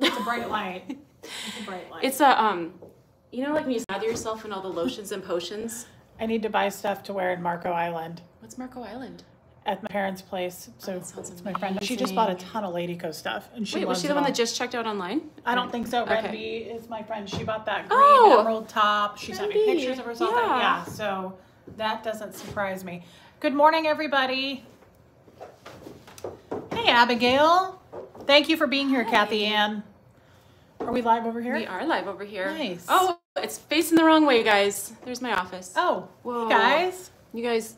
It's a bright light. It's a bright light. It's a um, you know, like when you smother yourself in all the lotions and potions. I need to buy stuff to wear in Marco Island What's Marco Island? at my parents' place. So that sounds it's my friend. She just bought a ton of Lady Co stuff, and she Wait, was she the one all. that just checked out online? I don't think so. Okay. Red Bee is my friend. She bought that green Oh! emerald top. She sent me pictures of herself. yeah. Yeah, so that doesn't surprise me. Good morning, everybody. Hey, Abigail. Thank you for being here, Kathy Ann. Are we live over here? We are live over here. Nice. Oh, it's facing the wrong way, you guys. There's my office. Oh, Whoa. hey guys. You guys,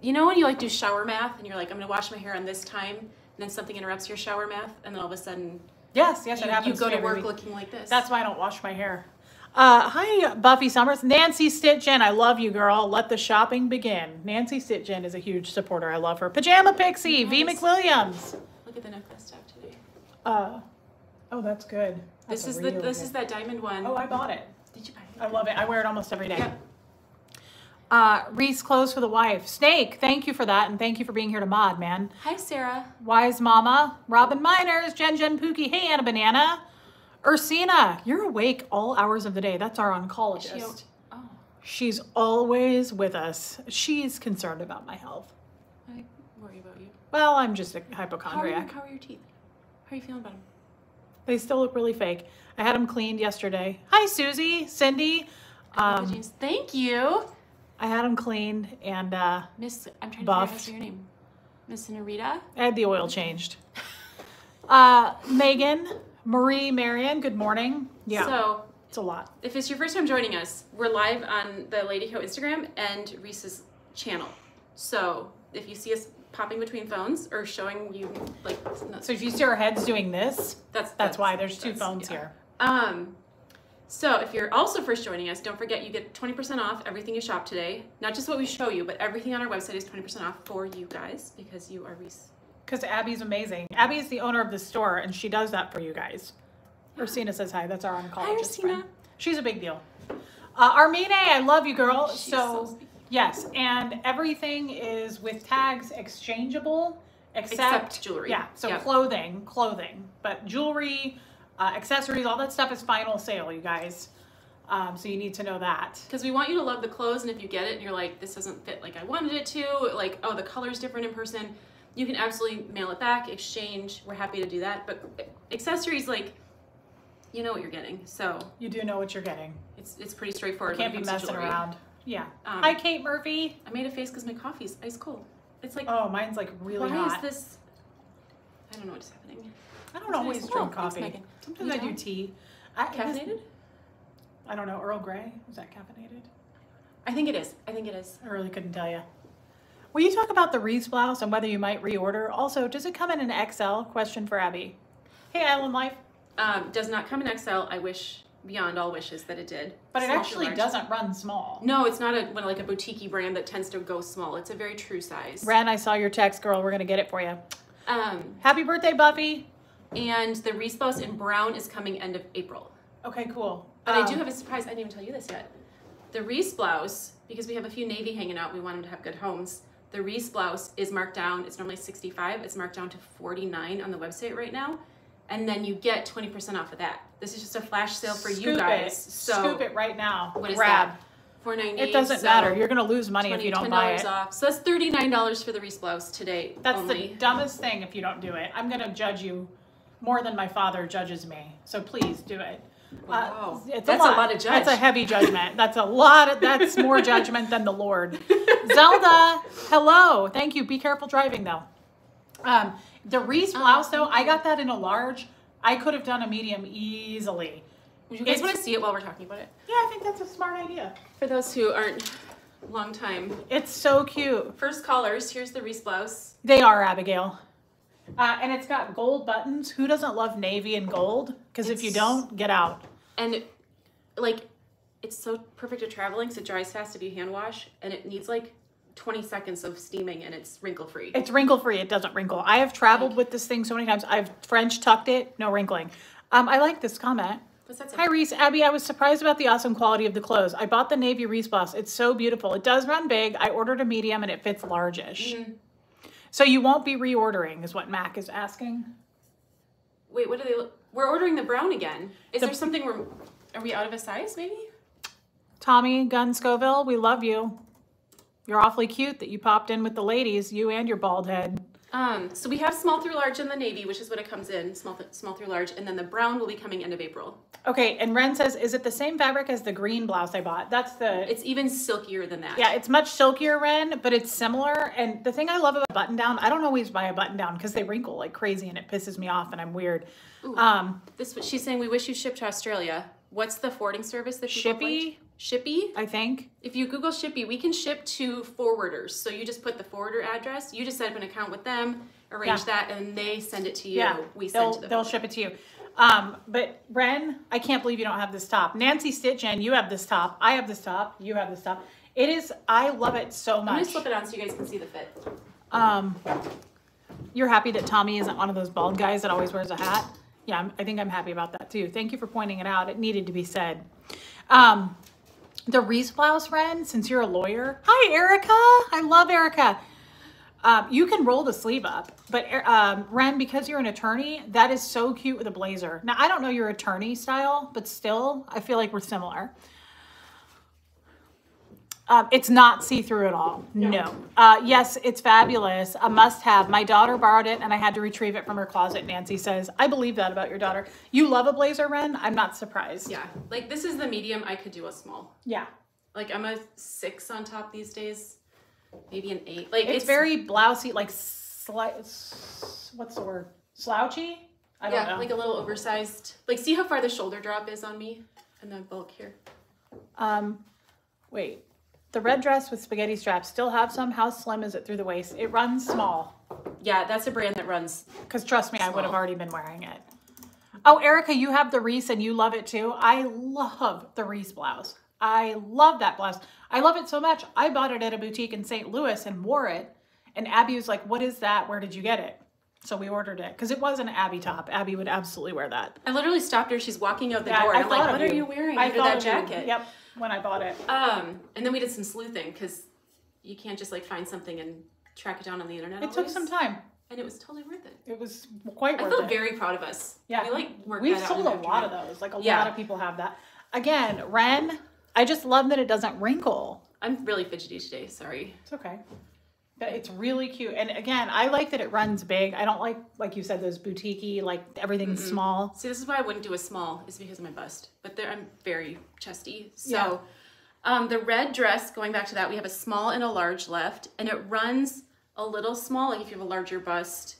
you know when you like do shower math and you're like, I'm gonna wash my hair on this time, and then something interrupts your shower math, and then all of a sudden Yes, yes, you, it happens. you go me to work week. looking like this. That's why I don't wash my hair. Uh, hi, Buffy Summers. Nancy Stitchin. I love you, girl. Let the shopping begin. Nancy Stitchin is a huge supporter. I love her. Pajama Pixie, V. McWilliams. Look at the necklace. Uh, oh, that's good. That's This is the this good- is that diamond one. Oh, I bought it. Did you buy it? I love it. I wear it almost every day. Yep. Uh, Reese clothes for the wife. Snake, thank you for that, and thank you for being here to mod, man. Hi, Sarah. Wise Mama, Robin Miners, Jen Jen Pookie, hey Anna Banana, Ursina, you're awake all hours of the day. That's our oncologist. She, oh, She's always with us. She's concerned about my health. I worry about you. Well, I'm just a How are, you, hypochondriac. how are your teeth? How are you feeling about them? They still look really fake. I had them cleaned yesterday. Hi, Susie, Cindy. Um, James, thank you, I had them cleaned and uh, Miss. I'm trying to Buff. figure out to your name. Miss Narita. I had the oil changed. Uh, Megan, Marie, Marion, good morning. Yeah, So it's a lot. if it's your first time joining us, we're live on the Lady Co Instagram and Reese's channel. So if you see us popping between phones or showing you like, So if you see our heads doing this, that's that's why there's two phones yeah. here. Um, so if you're also first joining us, don't forget you get 20% off everything you shop today. Not just what we show you, but everything on our website is 20% off for you guys because you are Reese. Because Abby's amazing. Abby is the owner of the store, and she does that for you guys. Ursina says hi. That's our oncologist Ursina. friend. She's a big deal. Uh, Armine, I love you, girl. She's so, so. Yes, and everything is with tags exchangeable, except, Except jewelry. Yeah, so Yep. clothing, clothing, but jewelry, uh, accessories, all that stuff is final sale, you guys. Um, so you need to know that. Because we want you to love the clothes, and if you get it and you're like, this doesn't fit like I wanted it to, like, oh, the color's different in person, you can absolutely mail it back, exchange. We're happy to do that. But accessories, like, you know what you're getting. So You do know what you're getting. it's it's pretty straightforward. You Can't be it comes to messing around. Yeah. Um, Hi, Kate Murphy. I made a face because my coffee's ice cold. It's like, Oh, mine's like really why hot. is this? I don't know what's happening. I don't It's always drink thanks, coffee. Sometimes I do tea. I, Caffeinated? I don't know. Earl Grey is that caffeinated? I think it is. I think it is. I really couldn't tell you. Will you talk about the Reese blouse and whether you might reorder? Also, does it come in an XL? Question for Abby. Hey, Island Life. Um, does not come in XL. I wish beyond all wishes that it did. But it actually doesn't run small. No, it's not a like a boutique brand that tends to go small. It's a very true size. Ren, I saw your text, girl. We're gonna get it for you. Um, Happy birthday, Buffy. and the Reese blouse in brown is coming end of April. Okay, cool. But I Um, do have a surprise. I didn't even tell you this yet. The Reese blouse, because we have a few navy hanging out, we want them to have good homes. The Reese blouse is marked down. It's normally 65. It's marked down to 49 on the website right now. And then you get 20% off of that. This is just a flash sale for you scoop guys. It. So scoop it right now. what is Grab. that? 490. It doesn't so matter. You're gonna lose money if 20 you don't buy $10 it. off. So that's $39 for the Reese blouse today That's only. the dumbest thing if you don't do it. I'm gonna judge you more than my father judges me. So please do it. Wow. Uh, it's That's a lot of judge. That's a heavy judgment. That's a lot. Of, that's more judgment than the Lord. Zelda, hello. Thank you. Be careful driving though. Um, the Reese blouse though, I got that in a large. I could have done a medium easily. Would you guys want to see it while we're talking about it? Yeah, I think that's a smart idea. For those who aren't long time. It's so cute. First callers, here's the Reese blouse. They are Abigail. Uh, and it's got gold buttons. Who doesn't love navy and gold? Because if you don't, get out. And like it's so perfect at traveling, so it dries fast if you hand wash, and it needs like 20 seconds of steaming and it's wrinkle free. It's wrinkle free. It doesn't wrinkle. I have traveled with this thing so many times. I've French tucked it, no wrinkling. Um, I like this comment. What's that say? Hi Reese, Abby. I was surprised about the awesome quality of the clothes. I bought the navy Reese blouse. It's so beautiful. It does run big. I ordered a medium and it fits largish. Mm-hmm. So you won't be reordering, is what Mac is asking. Wait, what are they? We're ordering the brown again. Is there something we're? Are we out of a size? Maybe. Tommy Gunn Scoville, we love you. You're awfully cute that you popped in with the ladies, you and your bald head. Um. So we have small through large in the navy, which is what it comes in. Small, th- small through large, and then the brown will be coming end of April. Okay, and Ren says, is it the same fabric as the green blouse I bought? That's the It's even silkier than that. Yeah, it's much silkier, Ren, but it's similar. And the thing I love about button down, I don't always buy a button down because they wrinkle like crazy and it pisses me off and I'm weird. Um, This she's saying we wish you shipped to Australia. What's the forwarding service that people Shippy? Shippy. I think. If you Google Shippy, we can ship to forwarders. So you just put the forwarder address. You just set up an account with them, arrange Yeah. that, and they send it to you. Yeah, we send they'll they'll ship it to you. Um, but Ren, I can't believe you don't have this top. Nancy Stitchen, you have this top. I have this top. You have this top. It is. I love it so I'm gonna much. slip it on so you guys can see the fit. Um, you're happy that Tommy isn't one of those bald guys that always wears a hat. Yeah, I'm, I think I'm happy about that too. Thank you for pointing it out. It needed to be said. Um, the Reese blouse, Ren, since you're a lawyer. Hi, Erica. I love Erica. Um, you can roll the sleeve up, but um, Ren, because you're an attorney, that is so cute with a blazer. Now, I don't know your attorney style, but still, I feel like we're similar. Um, it's not see-through at all. No. Uh, yes, it's fabulous. A must-have. My daughter borrowed it, and I had to retrieve it from her closet. Nancy says, "I believe that about your daughter. You love a blazer, Ren. I'm not surprised." Yeah, like this is the medium. I could do a small. Yeah. Like I'm a six on top these days, maybe an eight. Like It's, very blousy, like sli- what's the word? Slouchy. I don't yeah, know. like a little oversized. Like see how far the shoulder drop is on me, and the bulk here. Um, wait. The red dress with spaghetti straps still have some. How slim is it through the waist? It runs small. Yeah, that's a brand that runs. Because trust me, I would have already been wearing it. Oh, Erica, you have the Reese and you love it too. I love the Reese blouse. I love that blouse. I love it so much. I bought it at a boutique in St. Louis and wore it. And Abby was like, What is that? Where did you get it? So we ordered it because it was an Abby top. Abby would absolutely wear that. I literally stopped her. She's walking out the Yeah, door. I I'm like, what are you wearing I under that of you. jacket? Yep, when I bought it. Um, and then we did some sleuthing because you can't just like find something and track it down on the internet. It took some time. and it was totally worth it. It was quite worth it. I feel it. very proud of us. Yeah, we like worked We've sold a lot of those. Like a Yeah. lot of people have that. Again, Ren, I just love that it doesn't wrinkle. I'm really fidgety today. Sorry. It's okay. But it's really cute. And again, I like that it runs big. I don't like, like you said, those boutique like everything's small. See, this is why I wouldn't do a small. Is because of my bust. But there, I'm very chesty. So, Yeah. um, the red dress. Going back to that, we have a small and a large left, and it runs a little small. Like if you have a larger bust,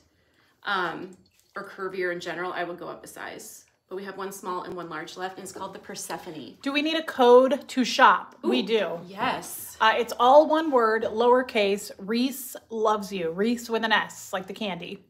um, or curvier in general, I would go up a size. But we have one small and one large left, and it's called the Persephone. Do we need a code to shop? we do. Yes. Uh, it's all one word, lowercase. Reese loves you. Reese with an S, like the candy.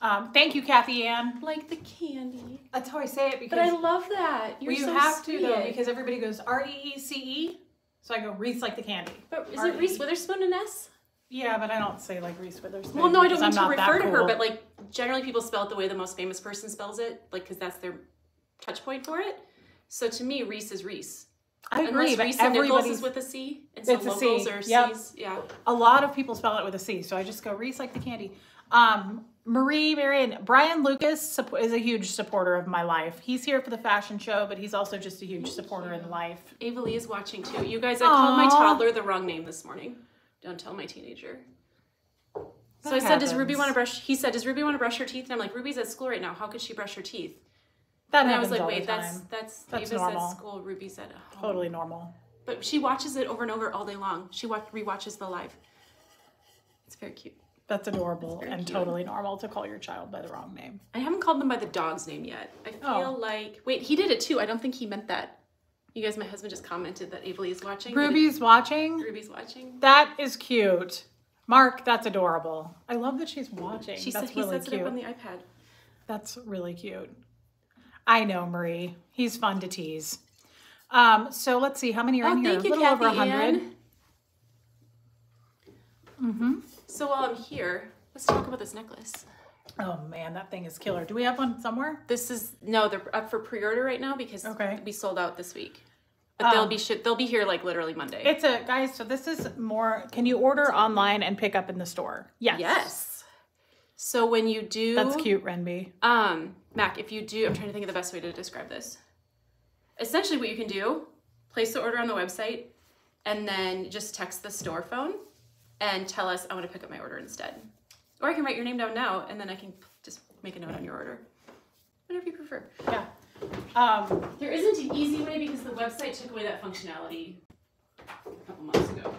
Um, thank you, Kathy Ann. Like the candy. That's how I say it because But I love that. You're well, you so have to though because everybody goes R E E C E. So I go Reese like the candy. But is R it Reese. Witherspoon an S? Yeah, but I don't say like Reese Witherspoon. Well, no, I don't mean to refer to her, cool. but like generally people spell it the way the most famous person spells it, like because that's their touch point for it. So to me, Reese is Reese. I agree. Unless But Reece and Nichols everybody's is with a C, and so It's a locals C, are yep. C's. Yeah. a lot of people spell it with a C, so I just go Reese like the candy. Um, Marie Marion, Brian Lucas is a huge supporter of my life. He's here for the fashion show, but he's also just a huge supporter in life. Ava Lee is watching too. You guys, I called my toddler the wrong name this morning. Don't tell my teenager. So That I said, "Does Ruby want to brush?" He said, "Does Ruby want to brush her teeth?" And I'm like, "Ruby's at school right now. How could she brush her teeth?" That And I was like, "Wait, that's that's, That's Ava's normal. at school. Ruby's at home." Totally normal. But she watches it over and over all day long. She watch, rewatches the live. It's very cute. That's adorable very and cute. totally normal to call your child by the wrong name. I haven't called them by the dog's name yet. I oh. feel Oh. like wait, he did it too. I don't think he meant that. You guys, my husband just commented that Ava is watching. Ruby's watching. Ruby's watching. That is cute. Mark, that's adorable. I love that she's watching. She that's said he really sets cute. it up on the iPad. That's really cute. I know, Marie. He's fun to tease. Um, so let's see how many are Oh, in here. thank you, a little over Kathy 100. Mm-hmm. So while I'm here, let's talk about this necklace. Oh man, that thing is killer. Do we have one somewhere? This is no, they're up for pre-order right now because Okay. we sold out this week. But they'll Um, be sh- they'll be here like literally Monday. It's a guys, so this is more can you order online and pick up in the store? Yes. yes. So when you do That's cute, Renby. Um, Mac, if you do, I'm trying to think of the best way to describe this. Essentially, what you can do, place the order on the website, and then just text the store phone and tell us I want to pick up my order instead. Or I can write your name down now, and then I can just make a note on your order. Whatever you prefer. Yeah. Um, There isn't an easy way because the website took away that functionality a couple months ago.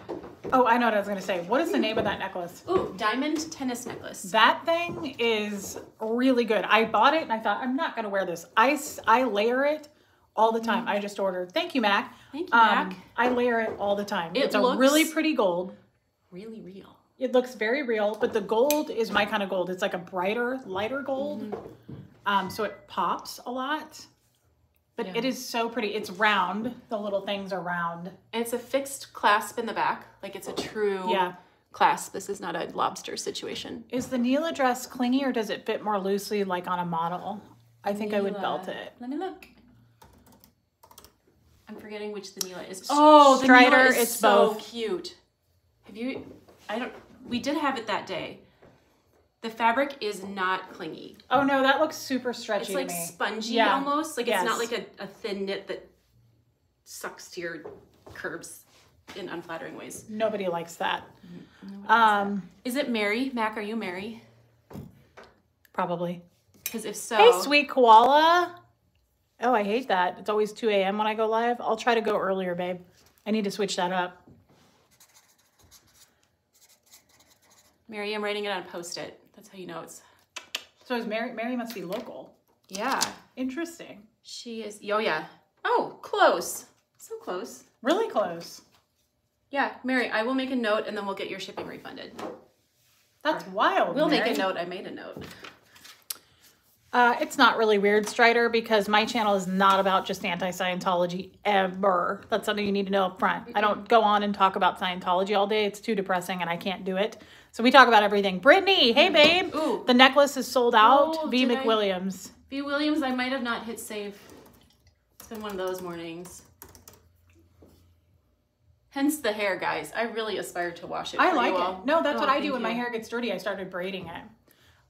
oh, I know what I was gonna say. What is the name of that necklace? Ooh, diamond tennis necklace. That thing is really good. I bought it and I thought I'm not gonna wear this. I, I layer it all the time. I just ordered. Thank you, Mac. Thank you, Um, Mac. I layer it all the time. It it's a looks- really pretty gold. Really real. It looks very real, but the gold is my kind of gold. It's like a brighter, lighter gold. Mm-hmm. Um, so it pops a lot. But Yeah. it is so pretty. It's round. The little things are round. And it's a fixed clasp in the back. Like it's a true Yeah. clasp. This is not a lobster situation. Is the Neela dress clingy or does it fit more loosely like on a model? I think I would belt it. Let me look. I'm forgetting which the Neela is. Oh, Oh, the Strider, Neela is it's so both. cute. Have you? I don't. We did have it that day. The fabric is not clingy. Oh no, that looks super stretchy It's like spongy Yeah. almost. Like it's not like a, a thin knit that sucks to your curves in unflattering ways. Nobody likes that. Mm-hmm. Um, Is it Mary? Mac, are you Mary? probably. Because if so, Hey, sweet koala. Oh, I hate that. It's always 2 a.m. when I go live. I'll try to go earlier, babe. I need to switch that up. Mary, I'm writing it on a post-it. That's how you know it's. So is Mary? Mary must be local. Yeah, Interesting. she is. Oh yeah. Oh, close. So close. Really close. Yeah, Mary, I will make a note and then we'll get your shipping refunded. That's wild. We'll Mary. make a note. I made a note. Uh, it's not really weird, Strider, because my channel is not about just anti-Scientology ever. That's something you need to know up front. I don't go on and talk about Scientology all day. It's too depressing and I can't do it. So we talk about everything. Brittany, hey babe. Ooh. The necklace is sold out. Oh, v. McWilliams. B. Williams, I might have not hit save. It's been one of those mornings. Hence the hair, guys. I really aspire to wash it. I like you it. No, that's Oh, what I do when my hair gets dirty. I started braiding it.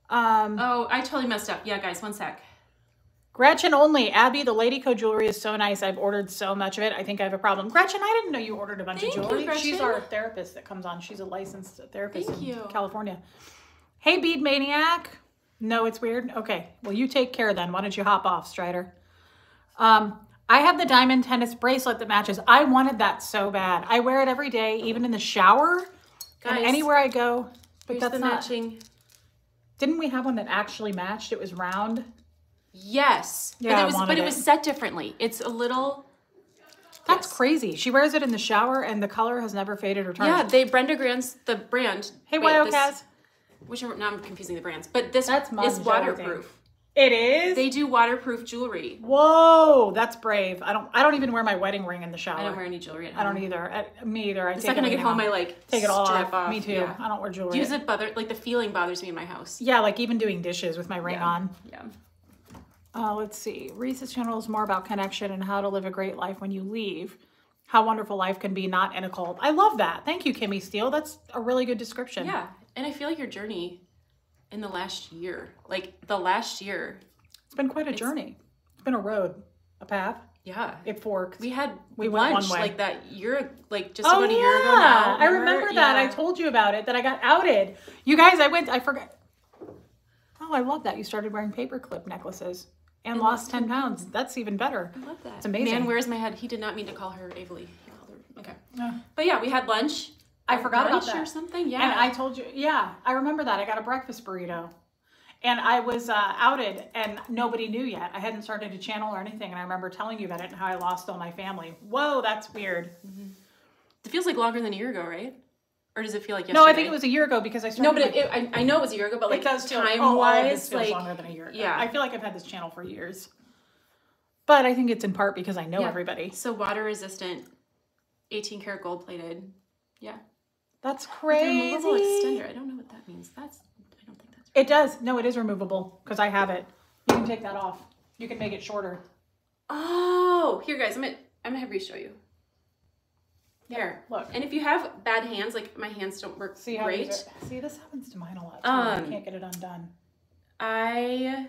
Um, Oh, I totally messed up. Yeah, guys, one sec. Gretchen only. Abby, the Lady Code jewelry is so nice. I've ordered so much of it. I think I have a problem. Gretchen, I didn't know you ordered a bunch Thank you, of jewelry. She's our therapist that comes on. She's a licensed therapist Thank in you. California. Hey, Bead Maniac. No, it's weird. Okay. Well, you take care then. Why don't you hop off, Strider? Um, I have the diamond tennis bracelet that matches. I wanted that so bad. I wear it every day, even in the shower and anywhere I go. But that's the not. matching. Didn't we have one that actually matched? It was round. Yes. Yeah, but I it was but it it. was set differently. It's a little That's Yes. crazy. She wears it in the shower and the color has never faded or turned. Yeah, they Brenda Grant's the brand. Hey, wait, this- Kaz. Whichever now I'm confusing the brands. But this That's is I waterproof. It is. They do waterproof jewelry. Whoa, that's brave. I don't. I don't even wear my wedding ring in the shower. I don't wear any jewelry at home. I don't either. Uh, me either. I The second I get home, off. I like take it all strip off. Me too. Yeah. I don't wear jewelry. Does it bother like the feeling bothers me in my house? Yeah, like even doing dishes with my ring Yeah. on. Yeah. Uh, let's see. Reese's channel is more about connection and how to live a great life when you leave. How wonderful life can be not in a cult. I love that. Thank you, Kimmy Steele. That's a really good description. Yeah. And I feel like your journey in the last year, like the last year, It's been quite a journey. It's been a road, a path. yeah. It forks. We had We went one way. like that year, like just about a year ago now. I remember that. I told you about it. That I got outed. You guys, I went. I forgot. Oh, I love that you started wearing paperclip necklaces and lost ten pounds. That's even better. I love that. It's amazing. Man, where's my head? He did not mean to call her Aveley. He called her. Okay. Yeah. But yeah, we had lunch. I forgot about lunch or something. Yeah. And I told you, yeah, I remember that. I got a breakfast burrito. And I was uh, outed and nobody knew yet. I hadn't started a channel or anything. And I remember telling you about it and how I lost all my family. Whoa, that's weird. it feels like longer than a year ago, right? Or does it feel like yesterday? No, I think it was a year ago because I started. No, but it, it, I, I know it was a year ago, but like does feel, time oh, all of this wise, feels like longer than a year. ago. yeah. I feel like I've had this channel for years. But I think it's in part because I know Yeah. everybody. so water resistant, 18 karat gold plated. Yeah. That's crazy. removable extender. I don't know what that means. That's I don't think that's It does. No, it is removable because I have it. You can take that off. You can make it shorter. Oh, here guys, I'm gonna I'm gonna have Reese show you. Here, Look. And if you have bad hands, like my hands don't work See how great, these are, see this happens to mine a lot. Too. I Um, can't get it undone. I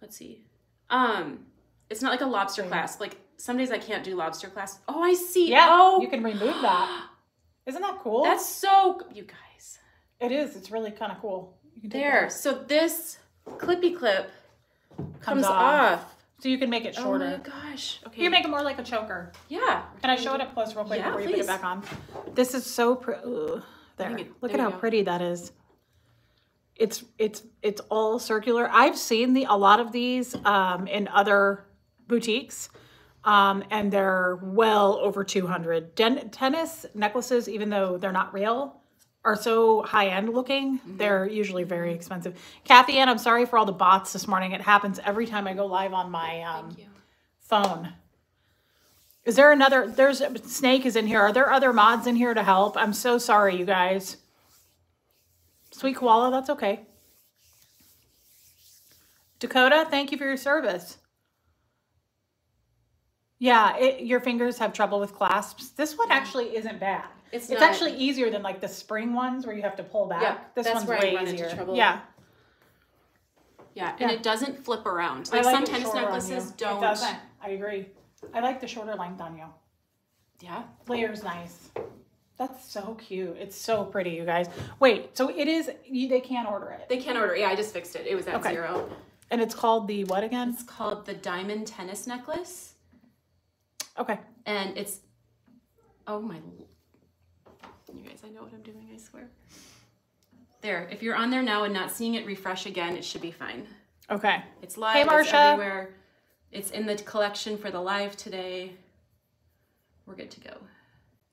let's see. Um, it's not like a lobster Same. clasp. Like some days I can't do lobster class. Oh, I see. Yeah, Oh, you can remove that. Isn't that cool? that's so. You guys, it is. It's really kind of cool. You can there. So this clippy clip comes, off. off. So you can make it shorter. Oh my gosh. Okay. you make it more like a choker. yeah. Can I show it up close real quick Yeah, before you put it back on? This is so pretty. There. it- Look there at how go. pretty that is. It's it's it's all circular. I've seen the a lot of these um, in other boutiques, um, and they're well over two hundred. Den- tennis necklaces, even though they're not real, are so high end looking. Mm-hmm. They're usually very expensive. Kathy Ann, I'm sorry for all the bots this morning. It happens every time I go live on my um, phone. Is there another? There's Snake is in here. Are there other mods in here to help? I'm so sorry, you guys. Sweet koala, that's okay. Dakota, thank you for your service. Yeah, it, your fingers have trouble with clasps. This one actually isn't bad. It's It's, not- actually easier than like the spring ones where you have to pull back. Yeah, this one's way easier. trouble. Yeah, Yeah, and Yeah. it doesn't flip around. I Like, some tennis necklaces don't. It doesn't. I agree. I like the shorter length on you. Yeah. Layer's nice. That's so cute. It's so pretty, you guys. Wait, so it is, you, they can't order it. They can't order. Yeah, I just fixed it. It was at Okay. zero. And it's called the what again? It's called the diamond tennis necklace, Okay. and it's oh my. You guys, I know what I'm doing. I swear. There. If you're on there now and not seeing it refresh again, it should be fine. Okay. It's live. Hey, It's everywhere. It's in the collection for the live today. We're good to go.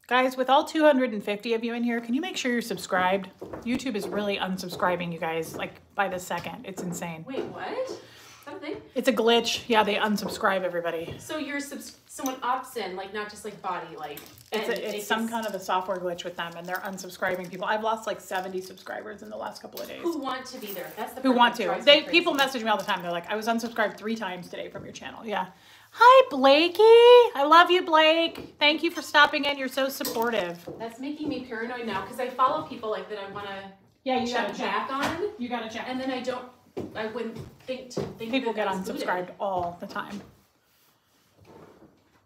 Guys, with all 250 of you in here, can you make sure you're subscribed? YouTube is really unsubscribing you guys like by the second. It's insane. Wait, what? It's a glitch. Yeah, they unsubscribe everybody. So you're subs- someone opts in, like not just like body, like It's, a, it it's some kind of a software glitch with them and they're unsubscribing people. I've lost like 70 subscribers in the last couple of days. who want to be there. That's the who want to. They people message me all the time. They're like, I was unsubscribed three times today from your channel. Yeah. Hi Blakey. I love you, Blake. Thank you for stopping in. You're so supportive. That's making me paranoid now because I follow people like that I want to Yeah, you check gotta check. back on, You gotta check. and then I don't. I wouldn't think to think People get unsubscribed all the time.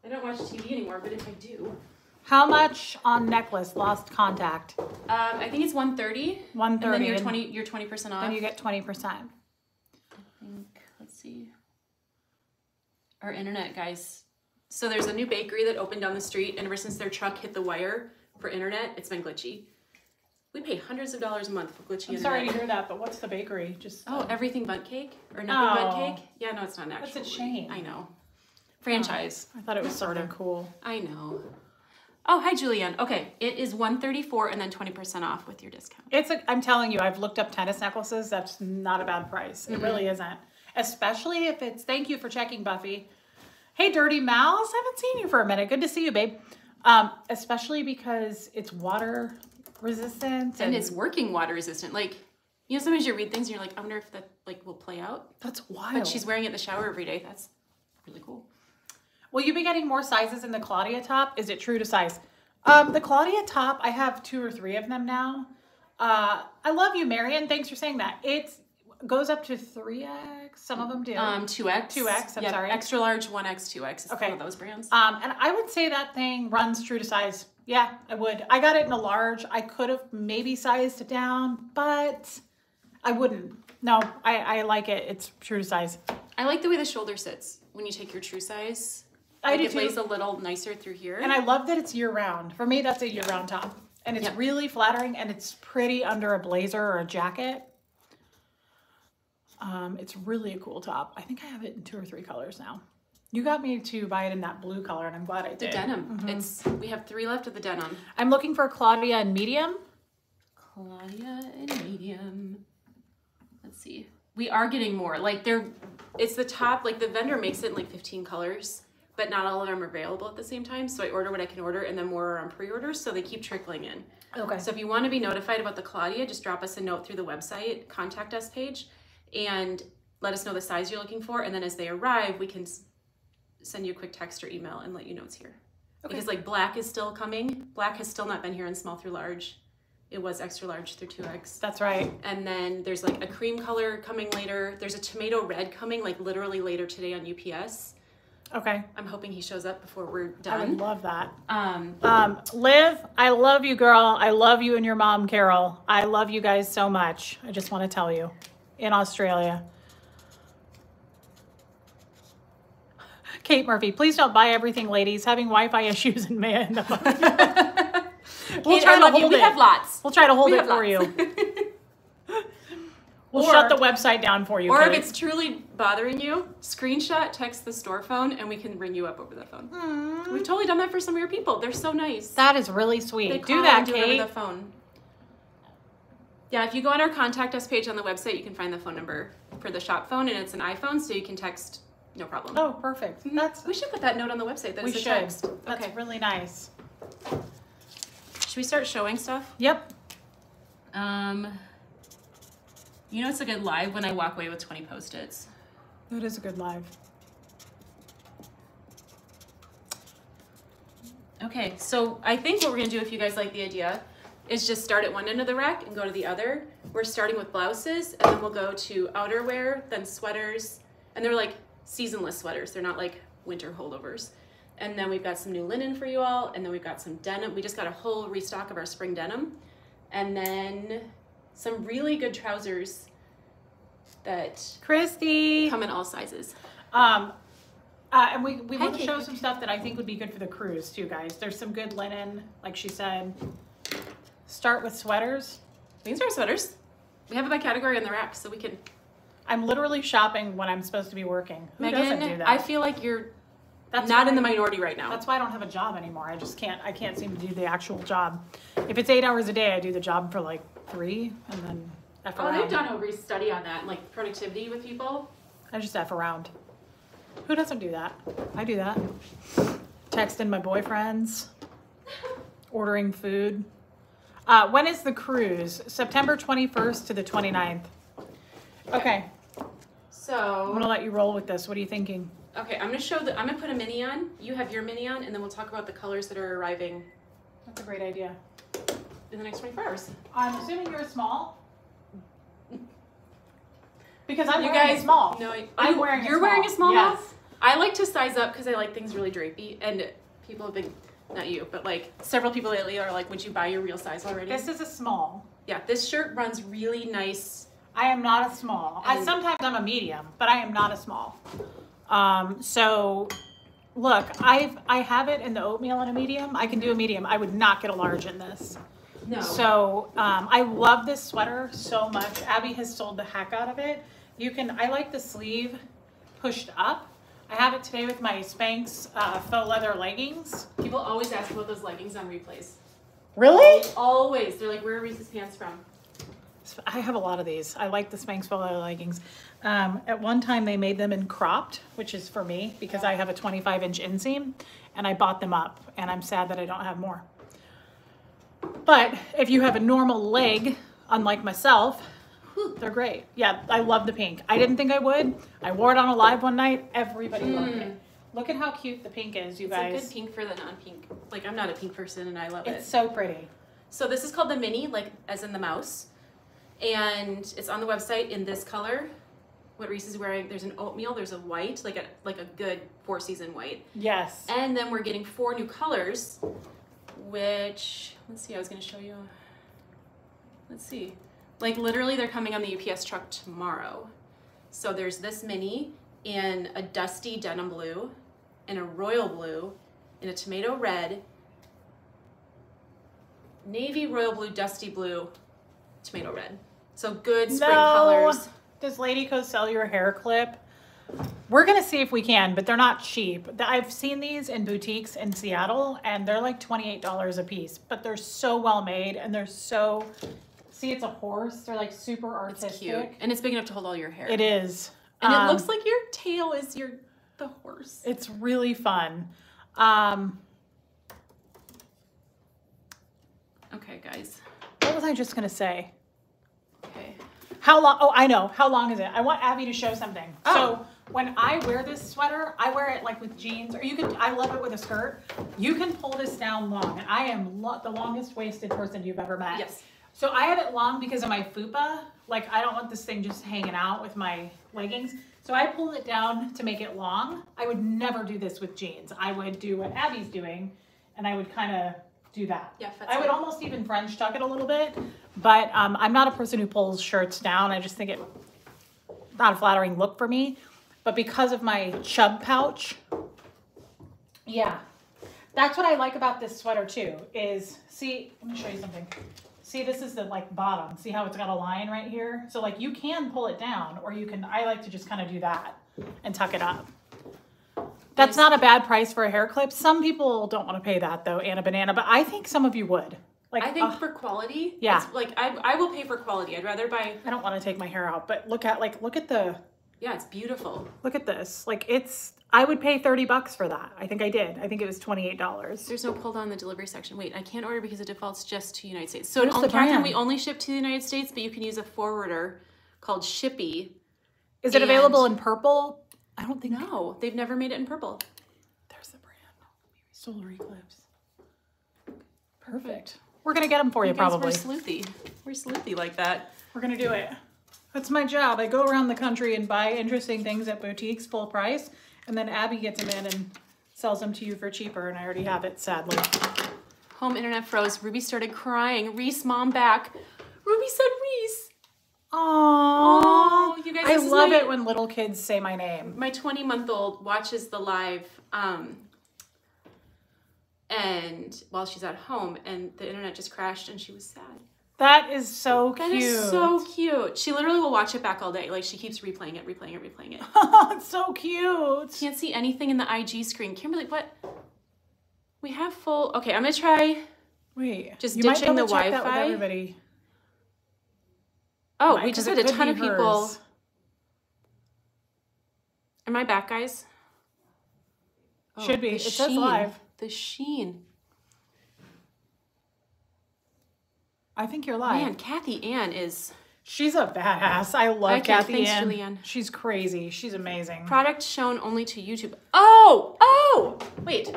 I don't watch TV anymore, but if I do, How much on necklace lost contact? um, I think it's one thirty. One And then you're twenty. You're twenty percent off. then you get twenty percent. I think, let's see. Our internet guys. So there's a new bakery that opened down the street, and ever since their truck hit the wire for internet, it's been glitchy. We pay hundreds of dollars a month for glitchy I'm sorry to hear that, but what's the bakery? Just Oh, everything but cake or nothing Oh. but cake? Yeah, no, it's not an That's a shame. I know. Franchise. I thought it was sort of cool. I know. Oh, hi, Julianne. Okay, it is one thirty four and then twenty percent off with your discount. It's a, I'm telling you, I've looked up tennis necklaces. That's not a bad price. It really isn't. Especially if it's, thank you for checking, Buffy. Hey, Dirty Mouse. I haven't seen you for a minute. Good to see you, babe. Um, especially because it's water resistant. And it's working water resistant. Like, you know, sometimes you read things and you're like, I wonder if that like will play out. that's wild. But she's wearing it in the shower every day. That's really cool. Will you be getting more sizes in the Claudia top? Is it true to size? Um, the Claudia top, I have two or three of them now. Uh, I love you, Marion. Thanks for saying that. It goes up to 3X. Some of them do. Um, two X. 2X, I'm sorry. Extra large, one X, two X. Okay. One of those brands. Um, and I would say that thing runs true to size. Yeah, I would. I got it in a large. I could have maybe sized it down, but I wouldn't. No, I, I like it. It's true to size. I like the way the shoulder sits when you take your true size. I Like do it too. lays a little nicer through here. And I love that it's year round. For me, that's a year round top. And it's Yep. really flattering and it's pretty under a blazer or a jacket. Um, it's really a cool top. I think I have it in two or three colors now. You got me to buy it in that blue color, and I'm glad I did. the denim. Mm-hmm. It's we have three left of the denim. I'm looking for Claudia in medium. Claudia in medium. Let's see. We are getting more. Like they're it's the top, like the vendor makes it in like 15 colors, but not all of them are available at the same time. So I order what I can order and then more are on pre-order. So they keep trickling in. Okay. So if you want to be notified about the Claudia, just drop us a note through the website, contact us page, and let us know the size you're looking for. And then as they arrive, we can send you a quick text or email and let you know it's here. Okay. Because like black is still coming. Black has still not been here in small through large. It was extra large through 2X. That's right. And then there's like a cream color coming later. There's a tomato red coming like literally later today on UPS. Okay. I'm hoping he shows up before we're done. I would love that. Um, Um, Liv, I love you, girl. I love you and your mom, Carol. I love you guys so much. I just want to tell you in Australia. Kate Murphy, please don't buy everything, ladies. Having Wi-Fi issues in May. in the- we'll try to you. hold We it. have lots. We'll try to hold We it for lots. you. We'll Or- shut the website down for you. Or if it's truly bothering you, screenshot, text the store phone, and we can ring you up over the phone. Hmm. We've totally done that for some of your people. They're so nice. that is really sweet. They do that, and do Kate. over the phone. Yeah, if you go on our contact us page on the website, you can find the phone number for the shop phone, and it's an iPhone, so you can text no problem. Oh, perfect. That's We should put that note on the website. That we should. text. That's okay. really nice. Should we start showing stuff? Yep. Um, you know, it's a good live when I walk away with 20 post-its. That is a good live. Okay, so I think what we're gonna do, if you guys like the idea, is just start at one end of the rack and go to the other. We're starting with blouses, and then we'll go to outerwear, then sweaters, and they're like seasonless sweaters. They're not like winter holdovers. And then we've got some new linen for you all, and then we've got some denim. We just got a whole restock of our spring denim, and then some really good trousers that Christy. come in all sizes. Um, uh, and we, we want to show some stuff that I think would be good for the cruise too, guys. There's some good linen, like she said. Start with sweaters. These are sweaters. We have it by category on the rack, so we can I'm literally shopping when I'm supposed to be working. Who doesn't do that? I feel like you're That's not in the minority right now. That's why I don't have a job anymore. I just can't. I can't seem to do the actual job. If it's eight hours a day, I do the job for like three, and then f oh, around. they've done a re-study on that, like productivity with people. I just f around. Who doesn't do that? I do that. Texting my boyfriends, ordering food. Uh, when is the cruise? September 21st to the 29th. Okay, I'm gonna let you roll with this. What are you thinking? okay, I'm gonna show the. I'm gonna put a mini on. You have your mini on, and then we'll talk about the colors that are arriving That's a great idea. in the next 24 hours. I'm assuming you're small. Because I'm you wearing guys, a small. No, I- I'm wearing a You're small. wearing a small Yes. I like to size up because I like things really drapey, and people have been. Not you, but like several people lately are like, "Would you buy your real size already?" This is a small. yeah, this shirt runs really nice. I am not a small. I sometimes I'm a medium, but I am not a small. Um, so look, I've I have it in the oatmeal in a medium. I can do a medium. I would not get a large in this. No. So um, I love this sweater so much. Abby has sold the heck out of it. You can I like the sleeve pushed up. I have it today with my Spanx uh, faux leather leggings. People always ask about those leggings on replays. Really? Always. They're like, where are Reese's pants from? I have a lot of these. I like the Spanx leather leggings. Um, at one time, they made them in cropped, which is for me because I have a 25 inch inseam, and I bought them up, and I'm sad that I don't have more. But if you have a normal leg, unlike myself, they're great. Yeah, I love the pink. I didn't think I would. I wore it on a live one night. Everybody loved it. Look at how cute the pink is, you It's guys. a good pink for the non-pink. Like I'm not a pink person and I love It's it. It's so pretty. So this is called the mini, like as in the mouse, and it's on the website in this color. What Reese is wearing, there's an oatmeal, there's a white, like a like a good four season white, Yes. and then we're getting four new colors, which let's see, I was gonna show you. Let's see, like literally they're coming on the UPS truck tomorrow. So there's this mini in a dusty denim blue, in a royal blue, in a tomato red, navy royal blue, dusty blue, tomato red. So good spring No. colors. Does Lady Co sell your hair clip? We're gonna see if we can, but they're not cheap. I've seen these in boutiques in Seattle, and they're like twenty-eight dollars a piece. But they're so well made, and they're so. See, it's a horse. They're like super It's artistic. cute. And it's big enough to hold all your hair. It is, And Um, it looks like your tail is your the horse. It's really fun. Um, Okay, guys. what was I just gonna say? Okay. How long? Oh, I know. How long is it? I want Abby to show something. Oh. So when I wear this sweater, I wear it like with jeans, or you can. I love it with a skirt. You can pull this down long, and I am lo- the longest waisted person you've ever met. Yes. So I have it long because of my fupa. Like I don't want this thing just hanging out with my leggings. So I pulled it down to make it long. I would never do this with jeans. I would do what Abby's doing, and I would kind of do that. Yeah, I would almost even French tuck it a little bit, but um, I'm not a person who pulls shirts down. I just think it not a flattering look for me. But because of my chub pouch, yeah, that's what I like about this sweater too. Is see, let me show you something. See, this is the like bottom. See how it's got a line right here? So like you can pull it down, or you can. I like to just kind of do that and tuck it up. That's not a bad price for a hair clip. Some people don't want to pay that though, and a Banana, but I think some of you would. Like, I think uh, for quality, Yeah. like I, I will pay for quality. I'd rather buy. I don't want to take my hair out, but look at like look at the Yeah, it's beautiful. look at this. Like it's I would pay 30 bucks for that. I think I did. I think it was $28. There's no pull down in the delivery section. Wait, I can't order because it defaults just to United States. So, on the Catherine, we only ship to the United States, but you can use a forwarder called Shippy. Is it available in purple? I don't think No, they've never made it in purple. there's the brand. Solar Eclipse. Perfect. We're going to get them for you, Guys, probably. we're sleuthy. We're sleuthy like that. We're going to do it. That's my job. I go around the country and buy interesting things at boutiques full price, and then Abby gets them in and sells them to you for cheaper, and I already have it, sadly. Home internet froze. Ruby started crying. Reese, mom back. Ruby said Reese. Aww. I love my- it when little kids say my name. my 20 month old watches the live um and while she's at home and the internet just crashed and she was sad That is so That cute. is so cute she literally will watch it back all day like she keeps replaying it replaying it replaying it it's so cute. can't see anything in the ig screen kimberly what we have full okay i'm gonna try Wait, Just ditching the Wi-Fi? everybody. oh Why? we just had a ton of people hers. Am i back guys Oh, Should be. the It says live. the sheen I think you're live. man kathy ann is She's a badass. I love I can't- Kathy thanks, Ann. Julianne. She's crazy. She's amazing. Product shown only to YouTube. Oh, oh, wait.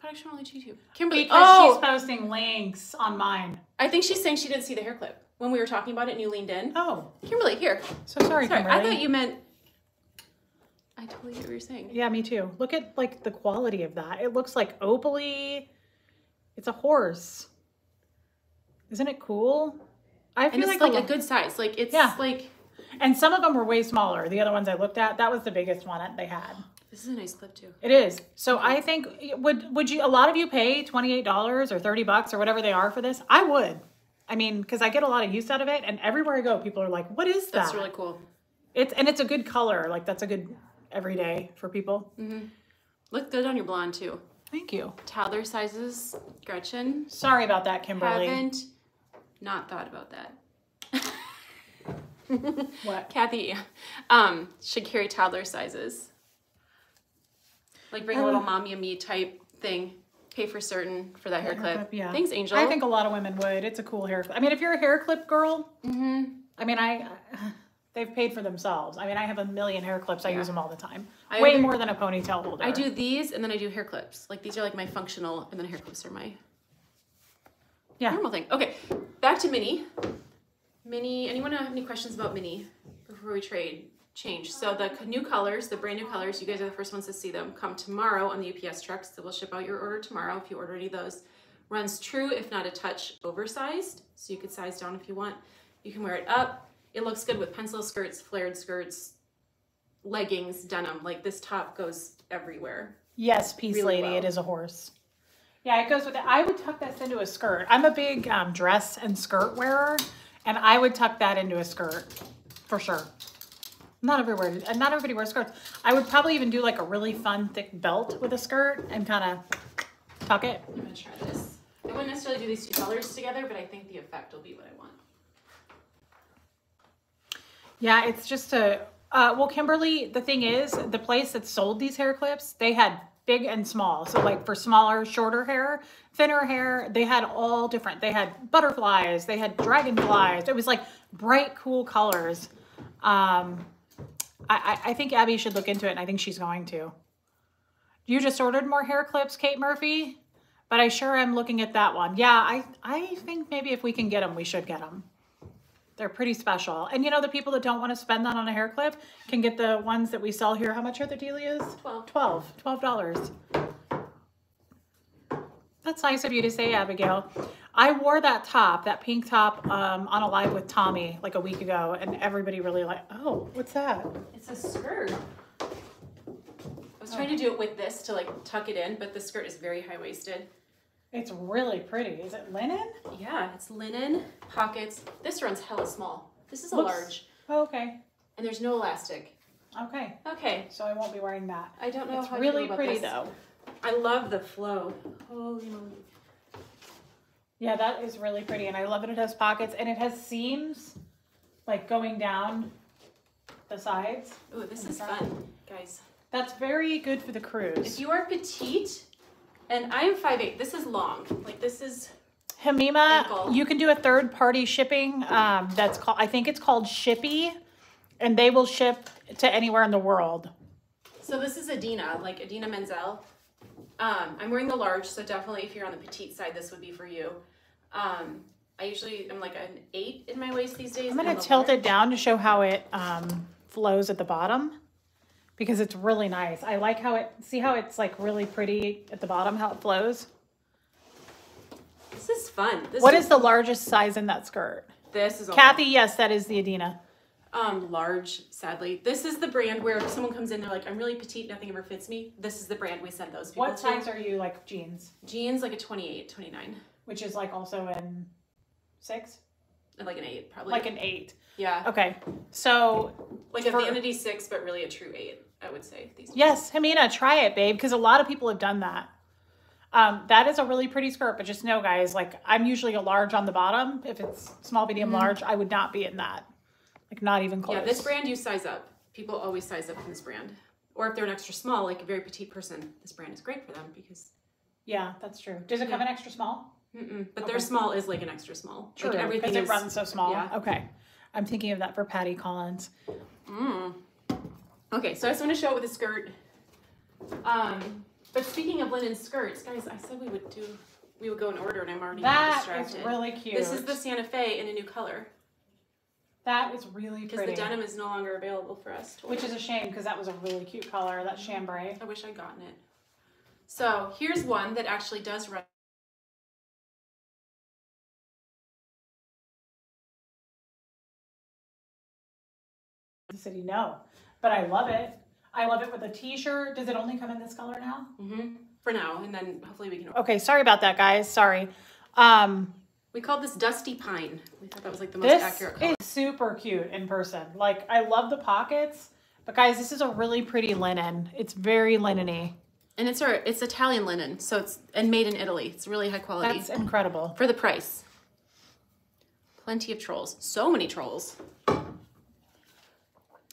Product shown only to YouTube. Kimberly. Because oh, she's posting links on mine. I think she's saying she didn't see the hair clip when we were talking about it and you leaned in. Oh, Kimberly, here. so sorry, Sorry, Kimberly. I thought you meant. I totally get what you're saying. Yeah, me too. Look at like the quality of that. It looks like opaly. It's a horse. Isn't it cool? I And feel it's like, like a a good size. Like it's Yeah. like And some of them were way smaller. The other ones I looked at, that was the biggest one that they had. this is a nice clip too. It is. So I think would would you a lot of you pay twenty eight dollars or thirty bucks or whatever they are for this? I would. I mean, because I get a lot of use out of it, and everywhere I go, people are like, "What is that?" That's really cool. It's and it's a good color. Like that's a good everyday for people. Mm-hmm. Look good on your blonde too. Thank you. Toddler sizes, Gretchen. Sorry about that, Kimberly. Haven't not thought about that. What? Kathy um, should carry toddler sizes. Like bring a little Uh, mommy and me type thing. Pay for certain for that hair clip. clip, yeah. Thanks, Angel. I think a lot of women would. It's a cool hair clip. I mean, if you're a hair clip girl, mm-hmm. I mean, I they've paid for themselves. I mean, I have a million hair clips. I Yeah. use them all the time. I Way more than a ponytail holder. I do these and then I do hair clips. Like these are like my functional, and then hair clips are my Yeah. normal thing. Okay, back to Mini. Mini. Anyone have any questions about Mini before we trade? Change. So the new colors, the brand new colors, you guys are the first ones to see them. Come tomorrow on the UPS trucks. So we'll ship out your order tomorrow if you order any of those. Runs true, if not a touch oversized. So you could size down if you want. You can wear it up. It looks good with pencil skirts, flared skirts, leggings, denim. Like this top goes everywhere. Yes, Peace really Lady. well. It is a horse. Yeah, it goes with it. I would tuck this into a skirt. I'm a big um, dress and skirt wearer, and I would tuck that into a skirt for sure. Not everywhere, and not everybody wears skirts. I would probably even do like a really fun thick belt with a skirt and kind of tuck it. I'm gonna try this. I wouldn't necessarily do these two colors together, but I think the effect will be what I want. Yeah, it's just a. Uh, well, Kimberly, the thing is, the place that sold these hair clips, they had big and small. So, like for smaller, shorter hair, thinner hair, they had all different. They had butterflies, they had dragonflies. It was like bright, cool colors. Um, I, I, think Abby should look into it, and I think she's going to. You just ordered more hair clips, Kate Murphy, but I sure am looking at that one. Yeah, I I think maybe if we can get them, we should get them. They're pretty special. And you know, the people that don't want to spend that on a hair clip can get the ones that we sell here. How much are the Delias? Twelve. 12 $12. That's nice of you to say, Abigail. I wore that top, that pink top, um, on a live with Tommy like a week ago, and everybody really like, oh, what's that? It's a skirt. I was trying to do it with this to like tuck it in, but the skirt is very high waisted. It's really pretty. Is it linen? Yeah, it's linen, pockets. This runs hella small. This is a Looks- large, Oh, okay. and there's no elastic. Okay. Okay, So I won't be wearing that. I don't know It's really pretty this. though. I love the flow. Holy moly. Yeah, that is really pretty. And I love that it has pockets and it has seams like going down the sides. Ooh, this is fun, guys. That's very good for the cruise. If you are petite, and I'm 5'8", this is long. Like this is, Hamima, Ankle. you can do a third party shipping. Um, that's called, I think it's called Shippy, and they will ship to anywhere in the world. so this is Adina, like Idina Menzel. Um, I'm wearing the large, so definitely if you're on the petite side, this would be for you. Um, I usually am like an eight in my waist these days. I'm gonna tilt it down to show how it um, flows at the bottom because it's really nice. I like how it, see how it's like really pretty at the bottom, how it flows? This is fun. This What is the largest size in that skirt? this is a Kathy, yes, that is the Adina. um large sadly this is the brand where if someone comes in they're like i'm really petite nothing ever fits me this is the brand we send those people What to. size are you like jeans? jeans like a 28 29 Which is like also in six? and like an 8 probably Like an eight. yeah Okay. So like a for- vanity 6 but really a true 8 i would say these yes, Hamina, try it, babe, because a lot of people have done that. Um, that is a really pretty skirt, but just know, guys, like I'm usually a large on the bottom. If it's small, medium, large, I would not be in that. Like not even close. yeah this brand you size up people always size up in this brand or if they're an extra small like a very petite person this brand is great for them because Yeah, that's true. Does it come in extra small? mm-mm. but Okay. their small is like an extra small True, like everything because it is runs so small. yeah. Okay. I'm thinking of that for Patty Collins. Mm. Okay, so I just want to show it with a skirt. Um, but speaking of linen skirts, guys, I said we would do, we would go in order, and I'm already That is distracted. really cute. This is the Santa Fe in a new color That is really pretty. because the denim is no longer available for us. Which is a shame because that was a really cute color, that chambray. I wish I'd gotten it. So here's one that actually does run. The city, no. But I love it. I love it with a t-shirt. Does it only come in this color now? hmm for now, and then hopefully we can. Okay, sorry about that, guys. Sorry. Um, We called this Dusty Pine. We thought that was like the most accurate color. This is super cute in person. Like, I love the pockets. But guys, this is a really pretty linen. It's very linen-y. And it's our it's Italian linen, so it's and made in Italy. It's really high quality. That's incredible. for the price. Plenty of trolls. So many trolls.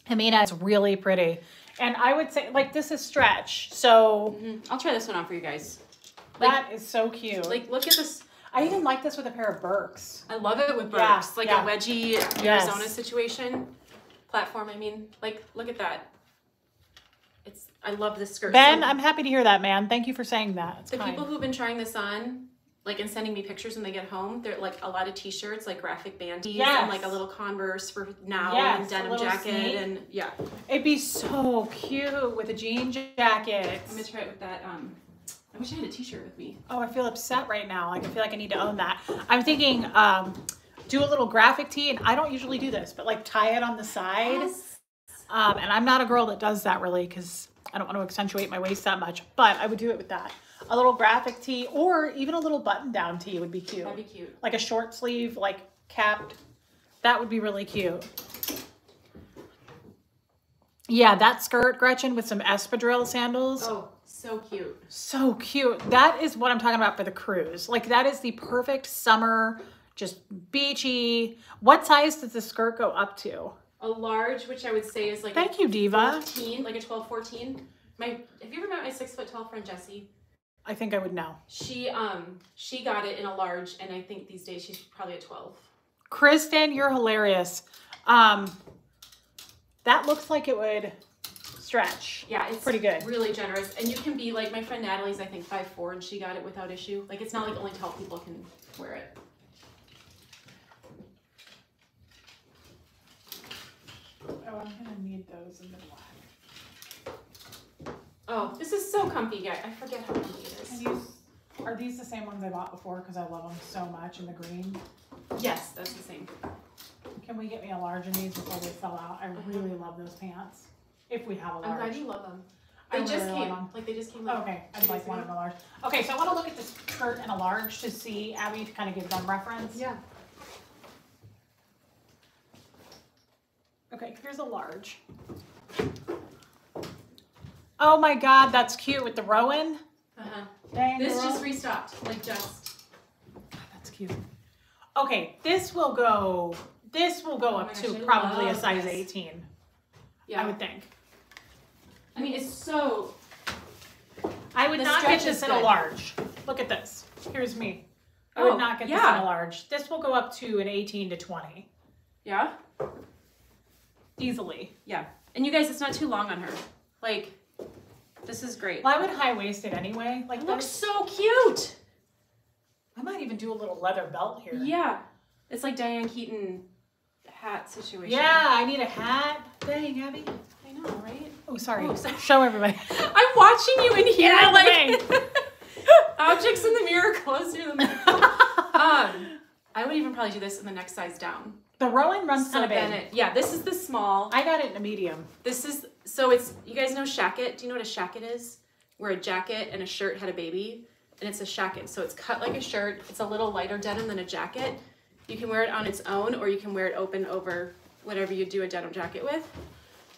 Hamina is really pretty. And I would say, like, this is stretch. So mm-hmm. I'll try this one on for you guys. that is so cute. Like, look at this. I even like this with a pair of Birks. I love it with Yeah, like yeah. a wedgie Yes. Arizona situation. Platform, I mean. Like, look at that. It's. I love this skirt. Ben, So I'm happy to hear that, man. Thank you for saying that. It's the kind. people who've been trying this on, like, and sending me pictures when they get home, they're like a lot of t-shirts, like graphic band tees, Yes. and like a little Converse for now, Yes, and denim jacket, and yeah. It'd be so cute with a jean jacket. I'm gonna try it with that. Um, I wish I had a t-shirt with me. Oh, I feel upset right now. Like I feel like I need to own that. I'm thinking, um, do a little graphic tee, and I don't usually do this, but like tie it on the side. Yes. Um, and I'm not a girl that does that really because I don't want to accentuate my waist that much, but I would do it with that. A little graphic tee or even a little button down tee would be cute. That'd be cute. Like a short sleeve, like capped. That would be really cute. Yeah, that skirt, Gretchen, with some espadrille sandals. Oh, so cute. So cute. That is what I'm talking about for the cruise. Like that is the perfect summer, just beachy. What size does the skirt go up to? A large, which I would say is like Thank a you, Diva. 14, like a 12, 14. My, have you ever met my six foot tall friend Jessie? I think I would know. She um she got it in a large, and I think these days she's probably a 12. Kristen, you're hilarious. Um, That looks like it would stretch. Yeah, it's Pretty good. Really generous. And you can be like my friend Natalie's I think five four and she got it without issue. Like it's not like only tall people can wear it. Oh, I'm gonna need those in the black. Oh, this is so comfy, guys. I forget how comfy it And these, are these the same ones I bought before? Because I love them so much in the green. Yes, that's the same. Can we get me a large in these before they sell out? I really love those pants. If we have a Uh-huh. I'm glad you love them. I They just really came. Like they just came like Okay, I'd like one in a large. Okay, so I want to look at this skirt in a large to see Abby to kind of give them reference. Yeah. Okay, here's a large. Oh my God, that's cute with the Rowan. Uh-huh. Dang, This just restocked. Like just God, that's cute. Okay, this will go. This will go Oh up my to I probably a size this. 18. yeah. I would think. I mean it's so I would not get this is in a large. Look at this. Here's me. I Oh, would not get this in a large. This will go up to an 18 to 20 yeah. easily. Yeah. And you guys, it's not too long on her. Like, this is great. Well, I would high waist it anyway. Like It looks so cute. I might even do a little leather belt here. Yeah. It's like Diane Keaton hat situation. Yeah, I need a hat. Dang, Abby. I know, right? Oh, sorry. Oh, sorry. Show everybody. I'm watching you in here Get out of the like objects in the mirror closer than um I would even probably do this in the next size down. The Rowan runs So of then yeah, this is the small. I got it in a medium. This is so it's you guys know shacket. Do you know what a shacket is? Where a jacket and a shirt had a baby, and it's a shacket. So it's cut like a shirt. It's a little lighter denim than a jacket. You can wear it on its own, or you can wear it open over whatever you do a denim jacket with.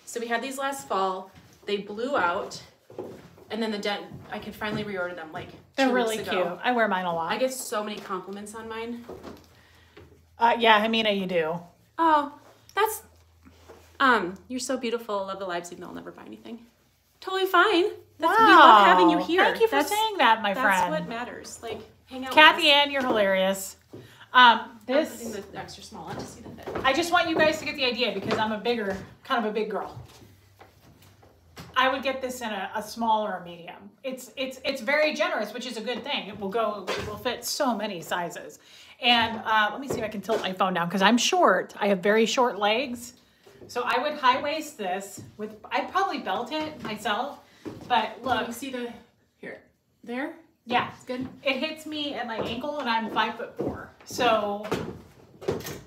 So we had these last fall. They blew out, and then the den I could finally reorder them like They're really cute. I wear mine a lot. I get so many compliments on mine. uh, yeah, Hamina, you do. Oh, that's um, you're so beautiful. I love the lives, even though I'll never buy anything. Totally fine. That's, We love having you here. Thank you for that's, saying that, my That's friend. That's what matters. Like hang out. Kathy with. Ann, you're hilarious. Um, I'm this putting the extra small on to see the fit. I just want you guys to get the idea because I'm a bigger, kind of a big girl. I would get this in a, a small or a medium. It's it's it's very generous, which is a good thing. It will go, it will fit so many sizes. And uh, let me see if I can tilt my phone down because I'm short. I have very short legs, so I would high waist this with. I'd probably belt it myself, but Look, you see the here, there. yeah, It's good. it hits me at my ankle, and I'm five foot four, so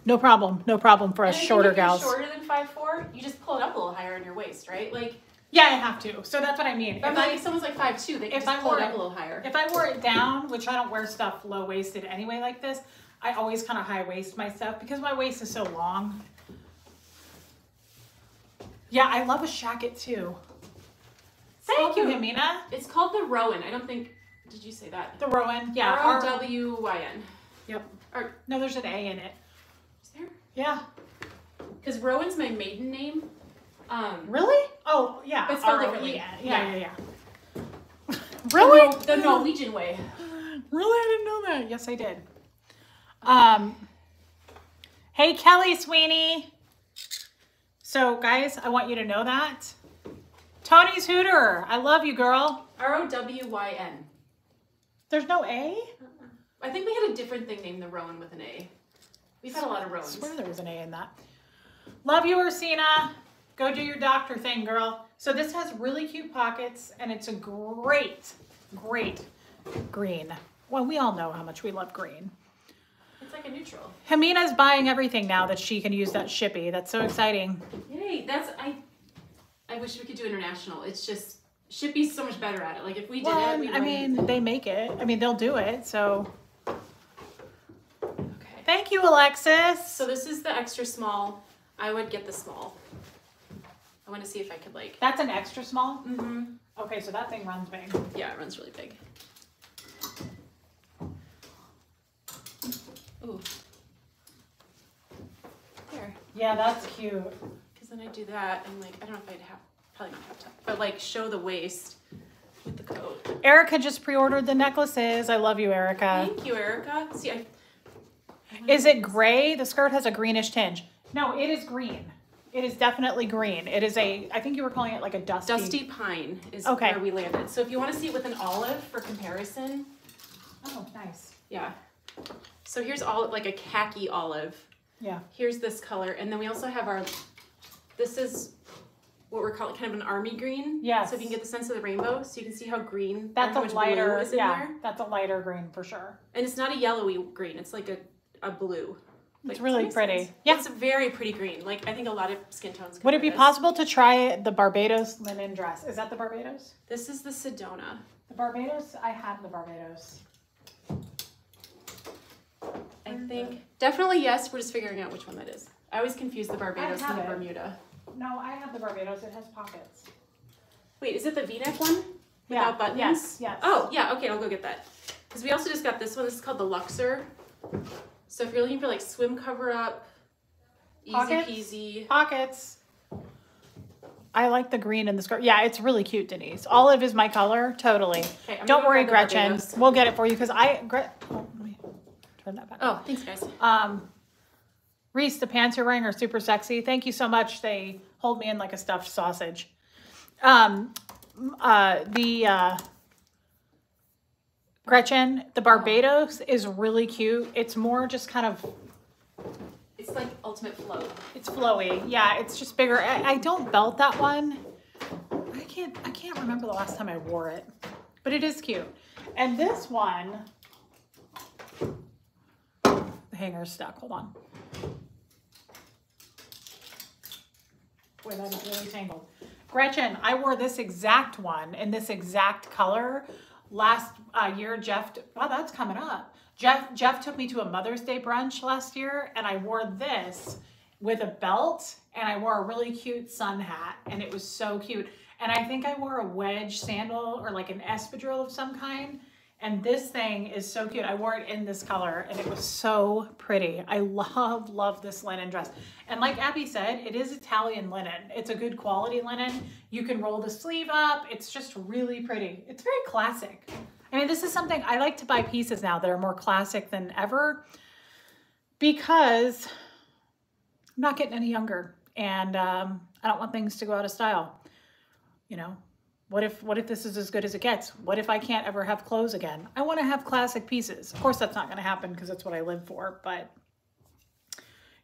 no problem, no problem for us shorter if you're gals. Shorter than five four, you just pull it up a little higher on your waist, right? Like Yeah, I have to. So that's what I mean. but If I someone's like five two, they can if just I pull wore it up a little higher. if I wore it down, which I don't wear stuff low waisted anyway like this, I always kind of high waist my stuff because my waist is so long. Yeah, I love a shacket too. Thank you, the- Hamina. It's called the Rowan. I don't think. Did you say that? The Rowan. Yeah. R O R- W Y N. Yep. Or No, there's an A in it. is there? Yeah. Because Rowan's my maiden name. Um, Really? Oh, yeah. But spelled differently. Yeah, yeah, yeah. the really? Nor- the Norwegian way. Really? I didn't know that. Yes, I did. Um, hey, Kelly Sweeney. So, guys, I want you to know that. Tony's Hooter. I love you, girl. R O W Y N. There's no A? I think we had a different thing named the Rowan with an A. We've had a lot of Rowans. I swear there was an A in that. Love you, Ursina. Go do your doctor thing, girl. So this has really cute pockets, and it's a great, great green. Well, we all know how much we love green. It's like a neutral. Hamina's buying everything now that she can use that shippy. That's so exciting. Yay! That's I. I wish we could do international. It's just Shippy's so much better at it. Like if we did Well, it, we I mean, they make it. I mean, they'll do it. So Okay. thank you, Alexis. So this is the extra small. I would get the small. I want to see if I could like. That's an extra small. Mm-hmm. Okay, so that thing runs big. Yeah, it runs really big. Ooh. There. Yeah, that's cute. Because then I do that and like I don't know if I'd have probably not have time, but like show the waist with the coat. Erica just pre-ordered the necklaces. I love you, Erica. Thank you, Erica. See, I. Is it gray? The skirt has a greenish tinge. No, it is green. It is definitely green. It is a, I think you were calling it like a dusty. Dusty pine is Okay. where we landed. So if you want to see it with an olive for comparison, Oh, nice. yeah. So here's all like a khaki olive. Yeah. Here's this color, and then we also have our. This is what we're calling kind of an army green. Yes. So if you can get the sense of the rainbow, so you can see how green. That's how a much lighter, is in yeah, there. that's a lighter green for sure. And it's not a yellowy green. It's like a, a blue. It's really does that make pretty. sense? Yeah. It's a very pretty green. Like I think a lot of skin tones. Would it be this. possible to try the Barbados linen dress? Is that the Barbados? This is the Sedona. The Barbados? I have the Barbados. I Where's think definitely yes. We're just figuring out which one that is. I always confuse the Barbados have and the it. Bermuda. No, I have the Barbados. It has pockets. Wait, is it the V-neck one Yeah, without buttons? yes, yes. Oh yeah. Okay, I'll go get that. Because we also just got this one. This is called the Luxor. So if you're looking for like swim cover up, easy Pockets? peasy. Pockets. I like the green in the skirt. Yeah, it's really cute, Denise. Olive is my color, totally. Okay, Don't worry, Gretchen. We'll get it for you because I. Gre- oh, let me turn that back. Oh, thanks guys. Um, Reese, the pants you're wearing are super sexy. Thank you so much. They hold me in like a stuffed sausage. Um, uh, the uh, Gretchen, the Barbados is really cute. It's more just kind of It's like ultimate flow. it's flowy. Yeah, it's just bigger. I, I don't belt that one. I can't I can't remember the last time I wore it, but it is cute. And this one, the hanger's stuck. Hold on. Boy, that is really tangled. Gretchen, I wore this exact one in this exact color last uh, year. Jeff, wow, that's coming up. Jeff, Jeff took me to a Mother's Day brunch last year, and I wore this with a belt, and I wore a really cute sun hat, and it was so cute. And I think I wore a wedge sandal or like an espadrille of some kind. And this thing is so cute. I wore it in this color and it was so pretty. I love, love this linen dress. And like Abby said, it is Italian linen. It's a good quality linen. You can roll the sleeve up. It's just really pretty. It's very classic. I mean, this is something I like to buy pieces now that are more classic than ever because I'm not getting any younger and um, I don't want things to go out of style. You know, what if what if this is as good as it gets? What if I can't ever have clothes again? I want to have classic pieces. Of course, that's not going to happen because that's what I live for. But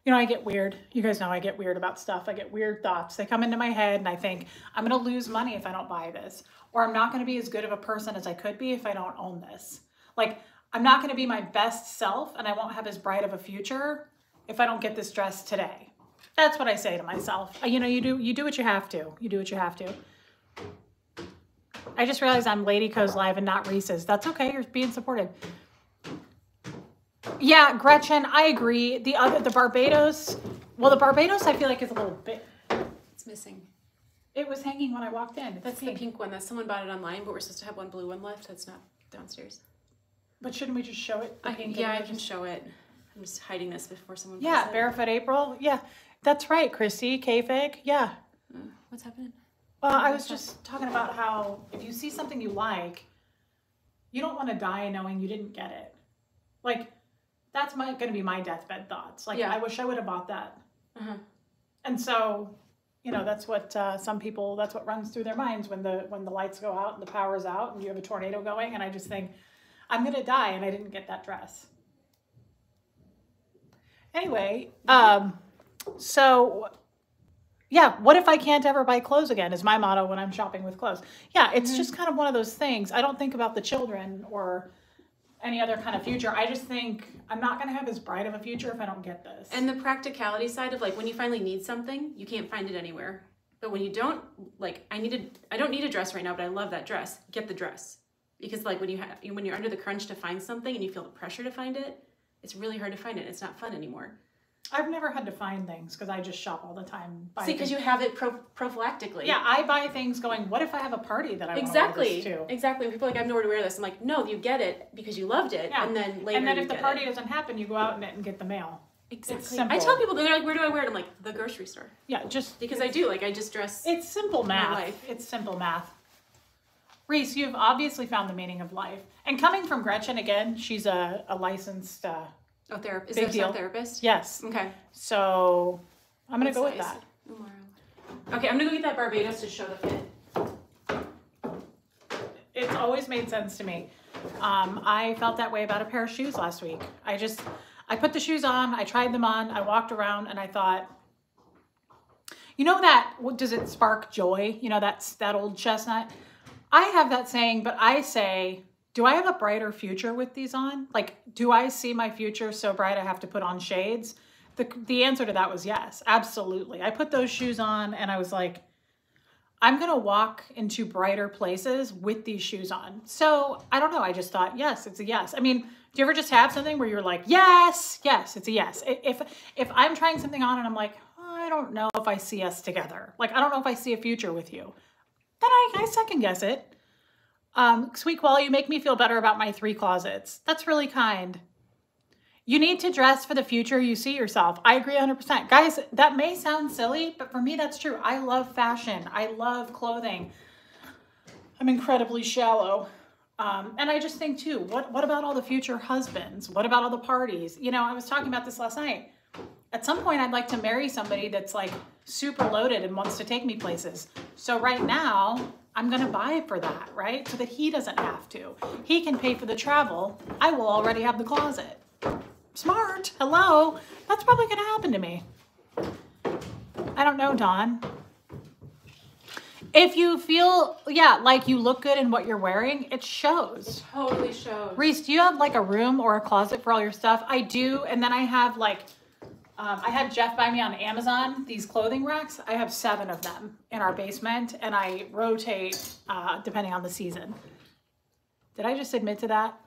you know, I get weird. You guys know I get weird about stuff. I get weird thoughts. They come into my head, and I think I'm going to lose money if I don't buy this, or I'm not going to be as good of a person as I could be if I don't own this. Like I'm not going to be my best self, and I won't have as bright of a future if I don't get this dress today. That's what I say to myself. You know, you do you do what you have to. You do what you have to. I just realized I'm LadyCo's live and not Reese's. That's okay. You're being supportive. Yeah, Gretchen, I agree. The other, the Barbados. Well, the Barbados, I feel like is a little bit. It's missing. It was hanging when I walked in. It's That's pink. the pink one. That someone bought it online, but we're supposed to have one blue one left. That's not downstairs. But shouldn't we just show it? I, can, yeah, I can show it. I'm just hiding this before someone. Yeah, barefoot April. Yeah, that's right, Christy. K-Fig. Yeah. Uh, What's happening? Well, I was just talking about how if you see something you like, you don't want to die knowing you didn't get it. Like, that's my going to be my deathbed thoughts. Like, Yeah. I wish I would have bought that. Uh-huh. And so, you know, that's what uh, some people. That's what runs through their minds when the when the lights go out and the power's out and you have a tornado going. And I just think, I'm going to die, and I didn't get that dress. Anyway, um, so yeah, what if I can't ever buy clothes again? Is my motto when I'm shopping with clothes. Yeah, it's mm-hmm. just kind of one of those things. I don't think about the children or any other kind of future. I just think I'm not going to have as bright of a future if I don't get this. And the practicality side of like when you finally need something, you can't find it anywhere. But when you don't, like I needed, I don't need a dress right now, but I love that dress. Get the dress because like when you have when you're under the crunch to find something and you feel the pressure to find it, it's really hard to find it. It's not fun anymore. I've never had to find things because I just shop all the time. See, because you have it pro- prophylactically. yeah, I buy things going. What if I have a party that I want Exactly. to wear this to? Exactly. People are like, I have nowhere to wear this. I'm like, no, you get it because you loved it, Yeah. and then later and then if the party it. doesn't happen, you go out in it and get the mail. exactly. I tell people they're like, where do I wear it? I'm like, the grocery store Yeah, just because I do. Like, I just dress. It's simple math. It's simple math. Reese, you've obviously found the meaning of life. And coming from Gretchen again, she's a, a licensed, uh, oh, therapist. Is Big there deal. therapist? yes. Okay. So I'm going to go with nice. that. Okay, I'm gonna go get that Barbados to show the fit. It's always made sense to me. Um, I felt that way about a pair of shoes last week. I just, I put the shoes on, I tried them on, I walked around, and I thought, you know that, what does it spark joy? You know, that's that old chestnut. I have that saying, but I say, do I have a brighter future with these on? Like, do I see my future so bright I have to put on shades? The, the answer to that was yes, absolutely. I put those shoes on and I was like, I'm going to walk into brighter places with these shoes on. So I don't know. I just thought, yes, it's a yes. I mean, do you ever just have something where you're like, yes, yes, it's a yes. If, if I'm trying something on and I'm like, oh, I don't know if I see us together. Like, I don't know if I see a future with you. Then I, I second guess it. Um, Sweet Qual, you make me feel better about my three closets. That's really kind. You need to dress for the future you see yourself. I agree 100%. Guys, that may sound silly, but for me, that's true. I love fashion. I love clothing. I'm incredibly shallow. Um, and I just think too, what, what about all the future husbands? What about all the parties? You know, I was talking about this last night. At some point, I'd like to marry somebody that's like super loaded and wants to take me places. So right now, I'm going to buy for that, right? So that he doesn't have to. He can pay for the travel. I will already have the closet. Smart. Hello. That's probably going to happen to me. I don't know, Don. If you feel, yeah, like you look good in what you're wearing, it shows. Totally shows. Reese, do you have like a room or a closet for all your stuff? I do. And then I have like, um, I had Jeff buy me on Amazon these clothing racks. I have seven of them in our basement and I rotate uh, depending on the season. Did I just admit to that?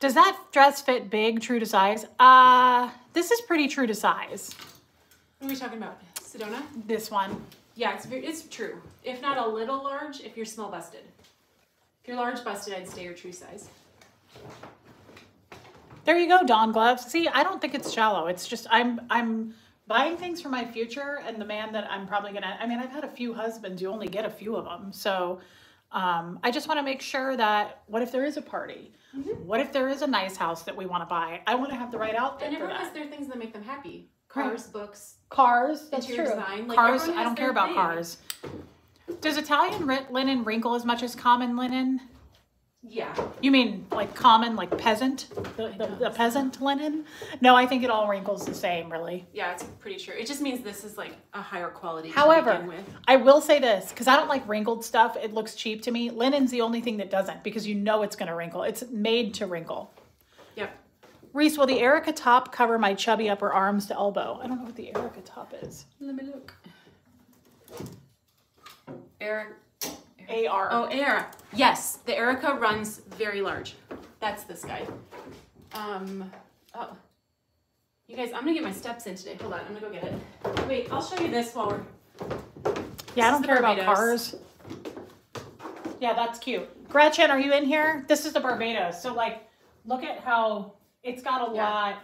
Does that dress fit big, true to size? Uh, this is pretty true to size. What are we talking about? Sedona? This one. Yeah, it's it's true. If not a little large, if you're small busted. If you're large busted, I'd stay your true size. There you go, Dawn gloves. See, I don't think it's shallow. It's just I'm I'm buying things for my future, and the man that I'm probably gonna. I mean, I've had a few husbands. You only get a few of them, so um, I just want to make sure that what if there is a party? Mm-hmm. What if there is a nice house that we want to buy? I want to have the right outfit. And everyone has their things that make them happy. Cars, right. books, cars. That's true. Design. Like cars. I don't care about thing. cars. Does Italian linen wrinkle as much as common linen? Yeah. You mean like common, like peasant, the, the, the, peasant linen? No, I think it all wrinkles the same, really. Yeah, it's pretty sure. It just means this is like a higher quality. However, I will say this because I don't like wrinkled stuff. It looks cheap to me. Linen's the only thing that doesn't because you know it's going to wrinkle. It's made to wrinkle. Yep. Reese, will the Erica top cover my chubby upper arms to elbow? I don't know what the Erica top is. Let me look. Eric AR. Oh, Air. Yes, the Erica runs very large. That's this guy. Um, oh. You guys, I'm gonna get my steps in today. Hold on, I'm gonna go get it. Wait, I'll show you this while we're... Yeah, I don't care Barbados. about cars. Yeah, that's cute. Gretchen, are you in here? This is the Barbados. So like, look at how it's got a yeah. lot.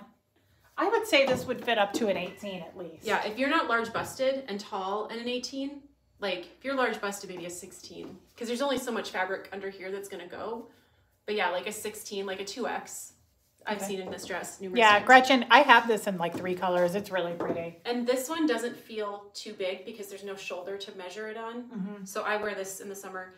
I would say this would fit up to an 18 at least. Yeah, if you're not large busted and tall and an 18, like if you're large busted, maybe a 16, because there's only so much fabric under here that's gonna go. But yeah, like a 16, like a 2X. I've okay. seen in this dress numerous Yeah, times. Gretchen, I have this in like three colors. It's really pretty. And this one doesn't feel too big because there's no shoulder to measure it on. Mm-hmm. So I wear this in the summer.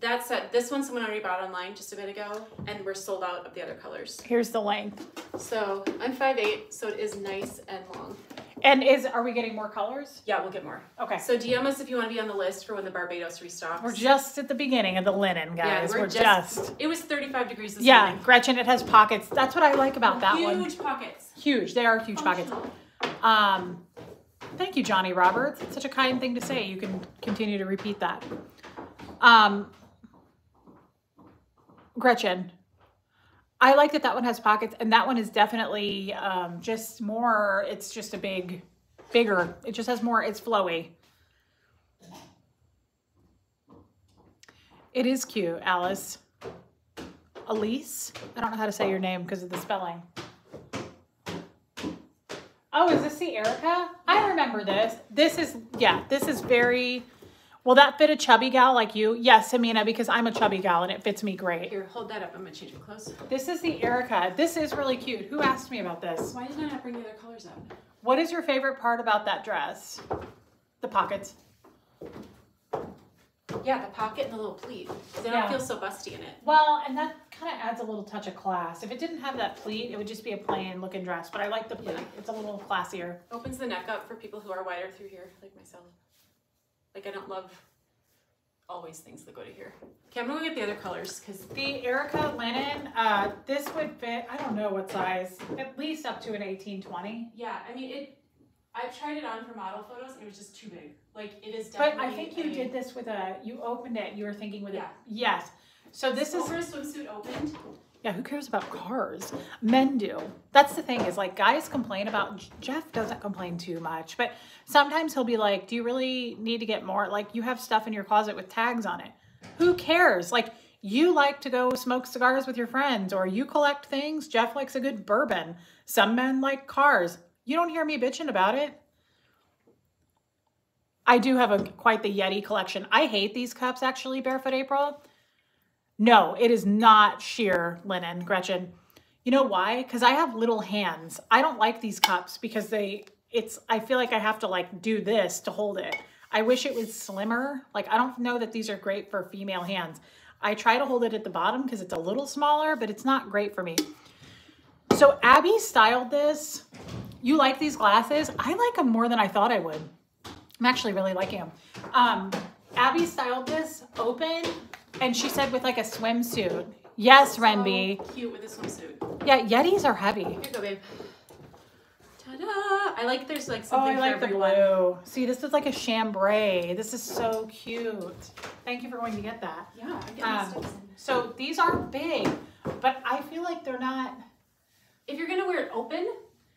That said, this one someone already bought online just a bit ago, and we're sold out of the other colors. Here's the length. So I'm 5'8", so it is nice and long. And is are we getting more colors? Yeah, we'll get more. Okay. So DM us if you want to be on the list for when the Barbados restocks. We're just at the beginning of the linen, guys. Yeah, we're, we're just, just, It was 35 degrees this yeah, morning. Gretchen, it has pockets. That's what I like about that huge one. Huge pockets. Huge. They are huge Functional. pockets. Um, thank you, Johnny Roberts. It's such a kind thing to say. You can continue to repeat that. Um, Gretchen, I like that that one has pockets, and that one is definitely um, just more. It's just a big, bigger. It just has more. It's flowy. It is cute, Alice. Elise? I don't know how to say your name because of the spelling. Oh, is this the Erica? I remember this. This is, yeah, this is very Will that fit a chubby gal like you? Yes, Amina, because I'm a chubby gal and it fits me great. Here, hold that up. I'm gonna change my clothes. This is the Erica. This is really cute. Who asked me about this? Why did I not bring the other colors up? What is your favorite part about that dress? The pockets. Yeah, the pocket and the little pleat. They Yeah. don't feel so busty in it. Well, and that kind of adds a little touch of class. If it didn't have that pleat, it would just be a plain looking dress. But I like the pleat. Yeah. It's a little classier. Opens the neck up for people who are wider through here, like myself. Like I don't love always things that go to here. Okay, I'm gonna go get the other colors because The Erica linen, uh, this would fit, I don't know what size, at least up to an 1820. yeah, I mean it. I've tried it on for model photos and it was just too big. Like it is definitely But. I think you a- did this with a, you opened it, you were thinking with Yeah. it. Yes. So this is, over a swimsuit opened. Yeah, who cares about cars? Men do. That's the thing is like guys complain about, Jeff doesn't complain too much, but sometimes he'll be like, do you really need to get more? Like you have stuff in your closet with tags on it. Who cares? Like you like to go smoke cigars with your friends or you collect things. Jeff likes a good bourbon. Some men like cars. You don't hear me bitching about it. I do have a quite the Yeti collection. I hate these cups actually, Barefoot April. No, it is not sheer linen, Gretchen. You know why? Because I have little hands. I don't like these cups because they, it's, I feel like I have to like do this to hold it. I wish it was slimmer. Like, I don't know that these are great for female hands. I try to hold it at the bottom because it's a little smaller, but it's not great for me. So Abby styled this. You like these glasses? I like them more than I thought I would. I'm actually really liking them. Um, Abby styled this open, and she said with like a swimsuit. Yes, Renby. Cute with a swimsuit. Yeah, Yetis are heavy. Here you go, babe. Ta-da! I like there's like something Oh, I like the blue. See, this is like a chambray. This is so cute. Thank you for going to get that. Yeah, I'm getting my Um. So these aren't big, but I feel like they're not. If you're gonna wear it open,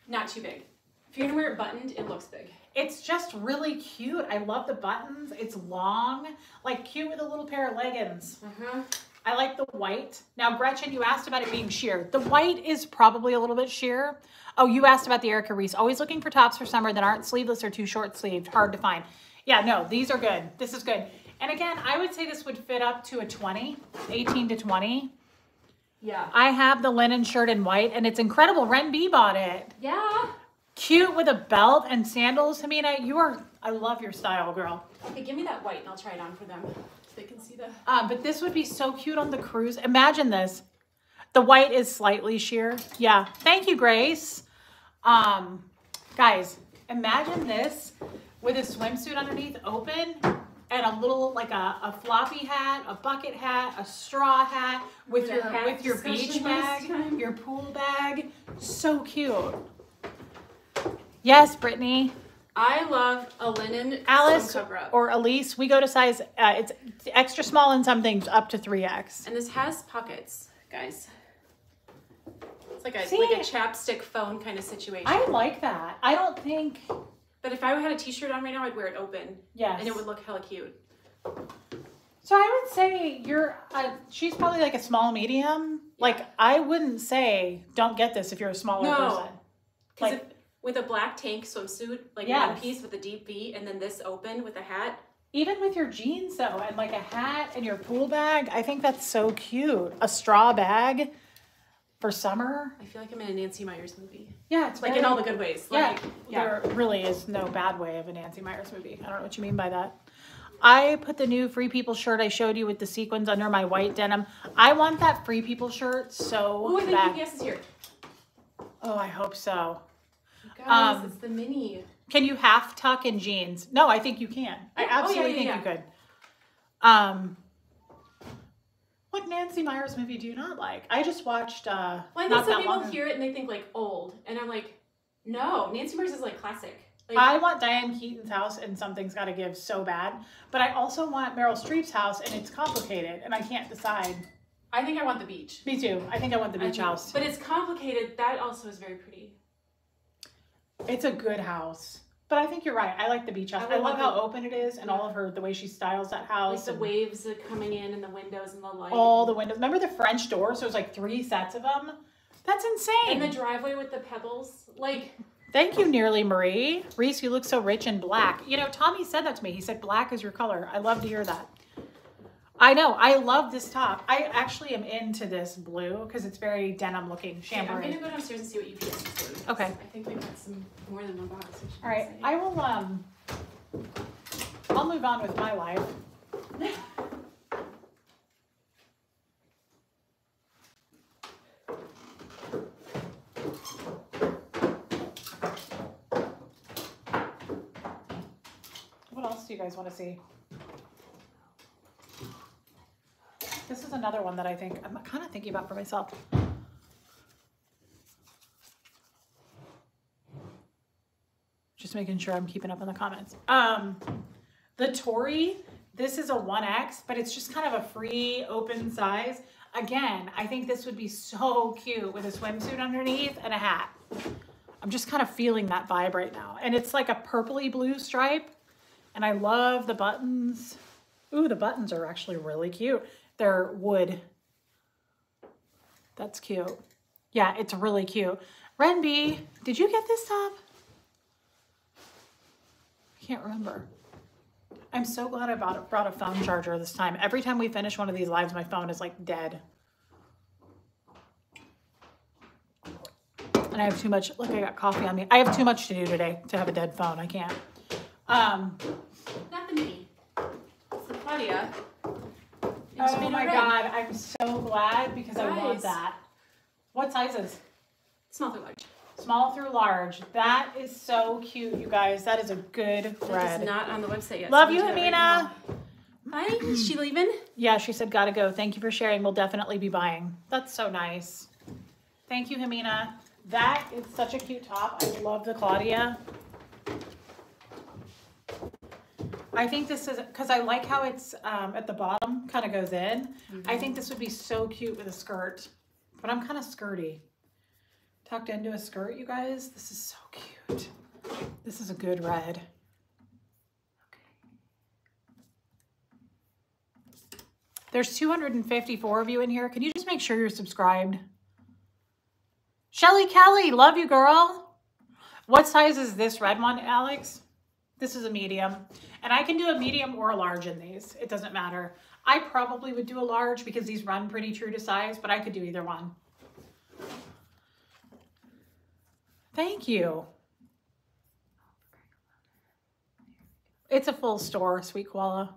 not too big. If you're gonna wear it buttoned, it looks big. It's just really cute. I love the buttons. It's long, like cute with a little pair of leggings. Uh-huh. I like the white. Now, Gretchen, you asked about it being sheer. The white is probably a little bit sheer. Oh, you asked about the Erica Reese. Always looking for tops for summer that aren't sleeveless or too short sleeved. Hard to find. Yeah, no, these are good. This is good. And again, I would say this would fit up to a 20, 18 to 20. Yeah. I have the linen shirt in white and it's incredible. Ren B bought it. Yeah. Cute with a belt and sandals. Hamina, you are, I love your style, girl. Okay, give me that white and I'll try it on for them. So they can see the Um, but this would be so cute on the cruise. Imagine this. The white is slightly sheer. Yeah. Thank you, Grace. Um, guys, imagine this with a swimsuit underneath open and a little like a, a floppy hat, a bucket hat, a straw hat with your hat with your beach bag, time. your pool bag. So cute. Yes, Brittany. I love a linen Alice cover up. or Elise, we go to size, uh, it's extra small in some things up to 3X. and this has pockets, guys. It's like a See? like a chapstick phone kind of situation. I like that. I don't think, but if I had a t-shirt on right now, I'd wear it open. yes. And it would look hella cute. so I would say you're, uh, she's probably like a small medium. Like, I wouldn't say don't get this if you're a smaller No. person. Like- with a black tank swimsuit, like Yes. one piece with a deep V, and then this open with a hat. Even with your jeans though, and like a hat and your pool bag, I think that's so cute. A straw bag for summer. I feel like I'm in a Nancy Meyers movie. Yeah, it's Like very- in all the good ways. Yeah, Like, yeah. there really is no bad way of a Nancy Meyers movie. I don't know what you mean by that. I put the new Free People shirt I showed you with the sequins under my white denim. I want that Free People shirt so Oh, I think bad. UPS is here. Oh, I hope so. Guys, Um, it's the mini. Can you half tuck in jeans? No, I think you can. I Yeah. Oh, yeah, absolutely yeah, think yeah. you could. Um, what Nancy Meyers movie do you not like? I just watched. uh Well, I not some people hear it and they think like old, and I'm like, no, Nancy Meyers is like classic. Like, I want Diane Keaton's house and something's got to give so bad, but I also want Meryl Streep's house and it's complicated and I can't decide. I think I want the beach. Me too. I think I want the beach think- house. But it's complicated. That also is very pretty. It's a good house. But I think you're right. I like the beach house. I I, love love how open it is and all of her the way she styles that Like house. the waves are coming in and the windows and the light. all the windows. Remember the French doors? There was like three sets of them. That's insane. and the driveway with the pebbles. Like Thank you, Nearly Marie. Reese, you look so rich in black. You know, Tommy said that to me. He said black is your color. I love to hear that. I know. I love this top. I actually am into this blue because it's very denim looking. okay, I'm gonna go downstairs and see what UPS is doing. Okay. I think we've got some more than one box. All right. I will um I'll move on with my life. What else do you guys want to see? This is another one that I think I'm kind of thinking about for myself. Just making sure I'm keeping up in the comments. Um, the Tory, this is a 1X, but it's just kind of a free open size. Again, I think this would be so cute with a swimsuit underneath and a hat. I'm just kind of feeling that vibe right now. And it's like a purpley blue stripe. And I love the buttons. Ooh, the buttons are actually really cute. They're wood. That's cute. Yeah, it's really cute. Renby, did you get this top? I can't remember. I'm so glad I brought a phone charger this time. Every time we finish one of these lives, my phone is like dead. And I have too much, look, I got coffee on me. I have too much to do today to have a dead phone. I can't. Um, Not the mini. It's the Claudia. Oh my God, I'm so glad because I love that. What sizes? Small through large. Small through large. That is so cute, you guys. That is a good That thread. is not on the website yet. Love so you, Amina. right. Hi, is she leaving? Yeah, she said, gotta go. Thank you for sharing. We'll definitely be buying. That's so nice. Thank you, Hamina. That is such a cute top. I love the Claudia. I think this is, because I like how it's um, at the bottom, kind of goes in. I think this would be so cute with a skirt, but I'm kind of skirty. Tucked into a skirt, you guys. This is so cute. This is a good red. Okay. There's 254 of you in here. Can you just make sure you're subscribed? Shelly Kelly, love you, girl. What size is this red one, Alex? This is a medium. And I can do a medium or a large in these. It doesn't matter. I probably would do a large because these run pretty true to size, but I could do either one. Thank you. It's a full store, Sweet Koala.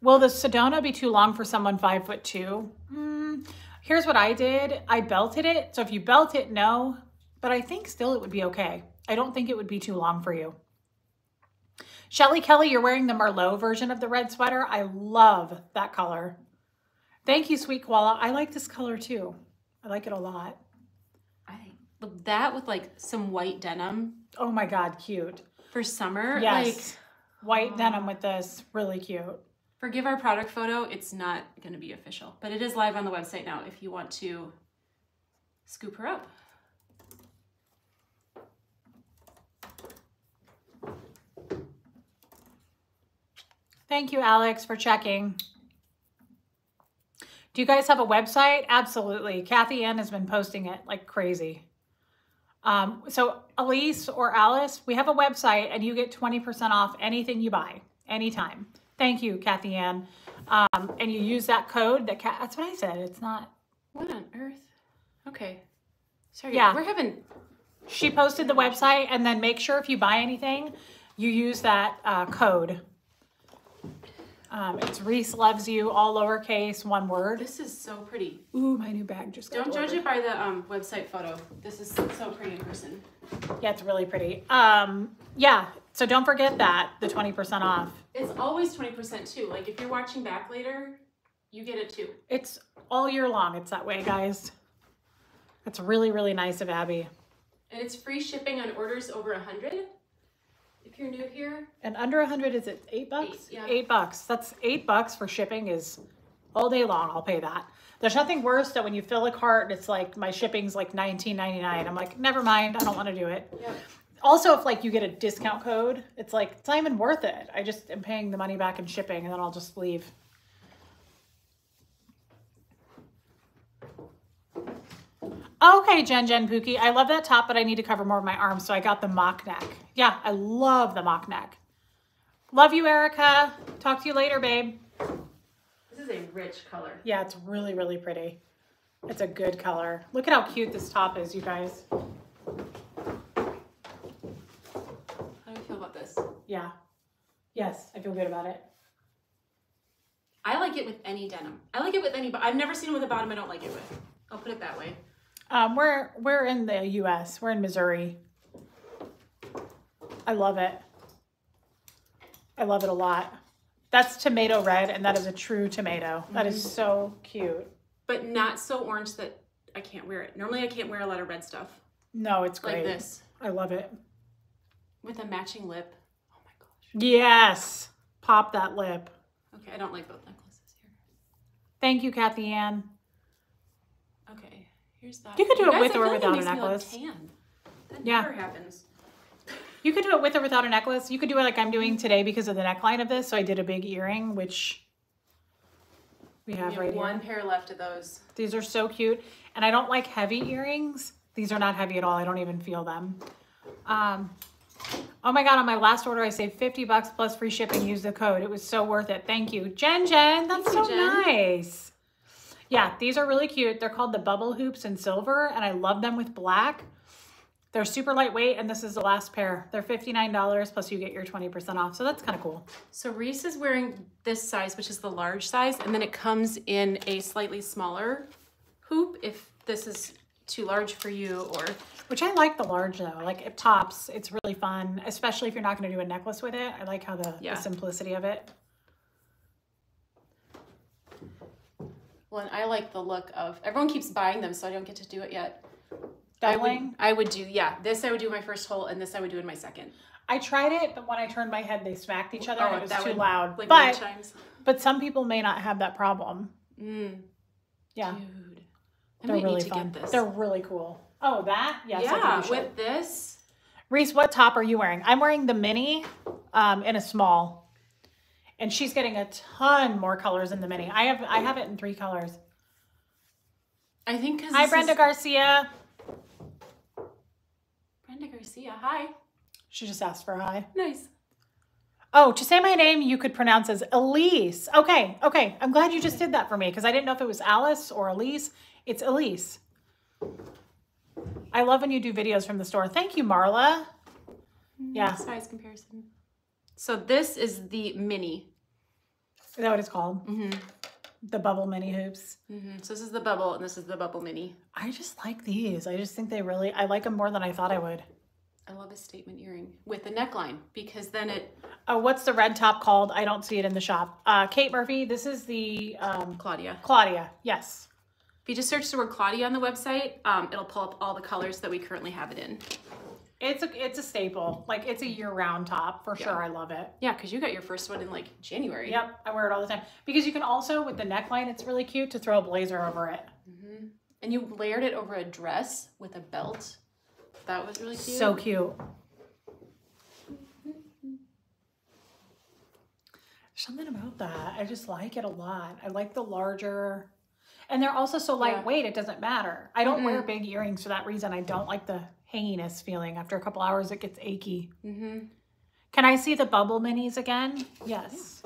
Will the Sedona be too long for someone five foot two? Mm, here's what I did. I belted it. So if you belt it, no. But I think still it would be okay. I don't think it would be too long for you. Shelly Kelly, you're wearing the Merlot version of the red sweater. I love that color. Thank you, Sweet Koala. I like this color too. I like it a lot. I think that with like some white denim Oh my God, cute. for summer. Yes. White Oh. denim with this, really cute. Forgive our product photo. It's not going to be official, but it is live on the website now if you want to scoop her up. Thank you, Alex, for checking. Do you guys have a website? Absolutely. Kathy Ann has been posting it like crazy. Um, so Elise or Alice, we have a website and you get 20% off anything you buy anytime. Thank you, Kathy Ann. Um, and you use that code that that's what I said. It's not, What on earth? Okay. Sorry. Yeah. We're having. she posted the website and then make sure if you buy anything, you use that uh, code. Um, it's Reese loves you, all lowercase, one word. This is so pretty. Ooh, my new bag just got Don't judge it by the um, website photo. This is so pretty in person. Yeah, it's really pretty. Um, yeah, so don't forget that, the 20% off. It's always 20% too. Like if you're watching back later, you get it too. It's all year long. It's that way, guys. It's really, really nice of Abby. And it's free shipping on orders over 100. If you're new here, And under 100, is it eight bucks? Eight, yeah. Eight bucks. That's eight bucks for shipping is all day long. I'll pay that. There's nothing worse than when you fill a cart and it's like my shipping's like $19.99. I'm like, never mind. I don't want to do it. Also, if like you get a discount code, it's like it's not even worth it. I just am paying the money back in shipping and then I'll just leave. Okay, Jen Jen Pookie. I love that top, but I need to cover more of my arms, so I got the mock neck. Yeah, I love the mock neck. Love you, Erica. Talk to you later, babe. this is a rich color. Yeah, it's really, really pretty. It's a good color. Look at how cute this top is, you guys. How do you feel about this? Yeah. Yes, I feel good about it. I like it with any denim. I like it with any, but I've never seen it with a bottom I don't like it with. I'll put it that way. Um, we're we're in the U.S. We're in Missouri. I love it. I love it a lot. That's tomato red, and that is a true tomato. That is so cute. But not so orange that I can't wear it. Normally I can't wear a lot of red stuff. No, it's great. Like this. I love it. With a matching lip. Oh my gosh. Yes, pop that lip. Okay, I don't like both necklaces here. Thank you, Kathy Ann. Okay, here's that. You could do it guys, with or it without a makes me look necklace. That Yeah. never happens. You could do it with or without a necklace. You could do it like I'm doing today because of the neckline of this. So I did a big earring, which we have We right have one here. pair left of those. These are so cute. And I don't like heavy earrings. These are not heavy at all. I don't even feel them. Um, oh my God, on my last order, I saved 50 bucks plus free shipping. Use the code. It was so worth it. Thank you. Jen Jen, that's Thank so you, Jen. nice. Yeah, these are really cute. They're called the bubble hoops in silver, and I love them with black. They're super lightweight, and this is the last pair. They're $59 plus you get your 20% off. So that's kind of cool. So Reese is wearing this size, which is the large size, and then it comes in a slightly smaller hoop if this is too large for you or Which I like the large though. Like it tops. It's really fun, especially if you're not going to do a necklace with it. I like how the, Yeah. the simplicity of it. Well, and I like the look of everyone keeps buying them, so I don't get to do it yet. I would, I would do, yeah. This I would do my first hole, and this I would do in my second. I tried it, but when I turned my head, they smacked each other. and it was Oh, too loud. Like but but some people may not have that problem. Mm, Yeah, dude, I they're really fun. They're really cool. Oh, that yes. Yeah, with this. Reese, what top are you wearing? I'm wearing the mini, um, in a small, and she's getting a ton more colors in the mini. I have I have it in three colors. I think because Hi, Brenda Garcia. Brenda Garcia. Hi. She just asked for hi. Nice. Oh, to say my name, you could pronounce as Elise. Okay, okay. I'm glad you just did that for me because I didn't know if it was Alice or Elise. It's Elise. I love when you do videos from the store. Thank you, Marla. Mm, yeah. Size comparison. So this is the mini. Is that what it's called? Mm-hmm. The bubble mini hoops. Mm-hmm. So this is the bubble, and this is the bubble mini. I just like these. I just think they really, I like them more than I thought I would. I love a statement earring with a neckline because then it Oh, what's the red top called? I don't see it in the shop. Uh, Kate Murphy, this is the um, Claudia. Claudia. Yes. If you just search the word Claudia on the website, um, it'll pull up all the colors that we currently have it in. It's a it's a staple. Like it's a year round top for sure. I love it. Yeah, because you got your first one in like January. Yep, I wear it all the time because you can also with the neckline. It's really cute to throw a blazer over it. hmm And you layered it over a dress with a belt. That was really cute. So cute. Something about that. I just like it a lot. I like the larger, and they're also so Yeah. lightweight. It doesn't matter. I don't wear big earrings for that reason. I don't like the hanginess feeling. After a couple hours, it gets achy. hmm Can I see the bubble minis again? Yes.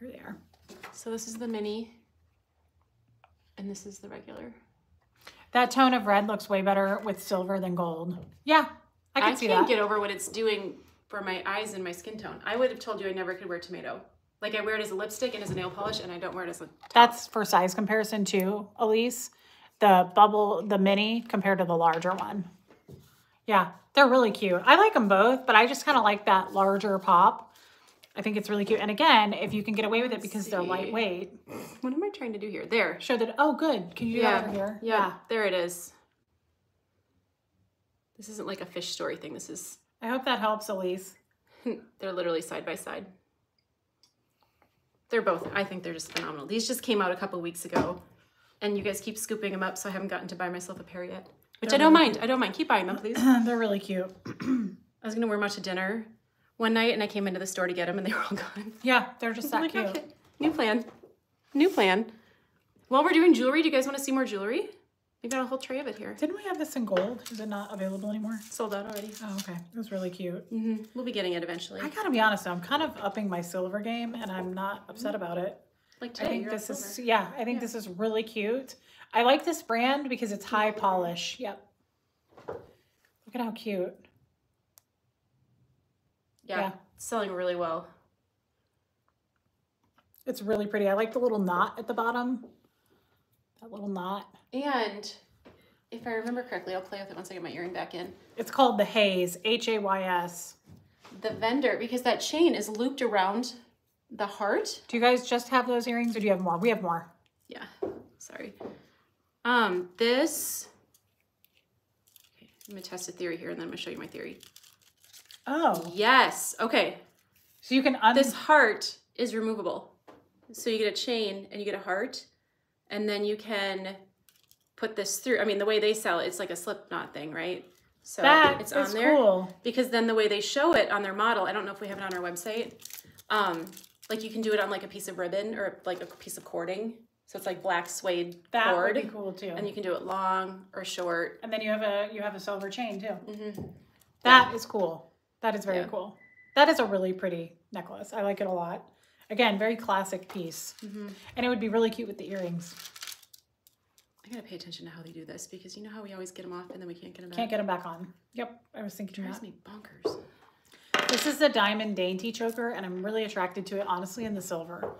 Here they are. So this is the mini, and this is the regular. That tone of red looks way better with silver than gold. Yeah, I can see can't that. get over what it's doing for my eyes and my skin tone. I would have told you I never could wear tomato. Like I wear it as a lipstick and as a nail polish, and I don't wear it as a. That's for size comparison too, Elise. The bubble, the mini compared to the larger one. Yeah, they're really cute. I like them both, but I just kind of like that larger pop. I think it's really cute. And again, if you can get away with it because they're lightweight, What am I trying to do here? There. show that. Oh, good. Can you do that over here? Yeah, there it is. This isn't like a fish story thing. This is I hope that helps, Elise. they're literally side by side. They're both. I think they're just phenomenal. These just came out a couple weeks ago, and you guys keep scooping them up, so I haven't gotten to buy myself a pair yet. Which I don't mind. I don't mind. Keep buying them, please. they're really cute. I was gonna wear them out to dinner one night, and I came into the store to get them, and they were all gone. Yeah, they're just that like, cute. okay, new plan, new plan. While we're doing jewelry, do you guys want to see more jewelry? We got a whole tray of it here. Didn't we have this in gold? Is it not available anymore? Sold out already. Oh, okay. It was really cute. hmm We'll be getting it eventually. I gotta be honest though, I'm kind of upping my silver game and I'm not upset about it. Like I think this is, silver. yeah, I think this is really cute. I like this brand because it's high polish. Yep. Look at how cute. Yeah. Yeah. Selling really well. It's really pretty. I like the little knot at the bottom. That little knot. And if I remember correctly, I'll play with it once I get my earring back in. It's called the Hays, H A Y S. The vendor, because that chain is looped around the heart. Do you guys just have those earrings or do you have more? We have more. Yeah, sorry. Um, this, okay, I'm gonna test a theory here and then I'm gonna show you my theory. Oh, Yes, okay. so you can un- This heart is removable. So you get a chain and you get a heart, and then you can put this through. I mean, the way they sell it, it's like a slip knot thing, right? So that it's on there. cool. because then the way they show it on their model, I don't know if we have it on our website. Um, like you can do it on like a piece of ribbon or like a piece of cording. So it's like black suede That cord, would be cool too. and you can do it long or short. And then you have a you have a silver chain too. hmm That is cool. That is very Yeah. cool. That is a really pretty necklace. I like it a lot. Again, very classic piece. hmm And it would be really cute with the earrings. I gotta pay attention to how they do this because you know how we always get them off and then we can't get them back. Can't get them back on. Yep, I was It thinking drives that. me bonkers. This is the diamond dainty choker, and I'm really attracted to it, honestly, in the silver.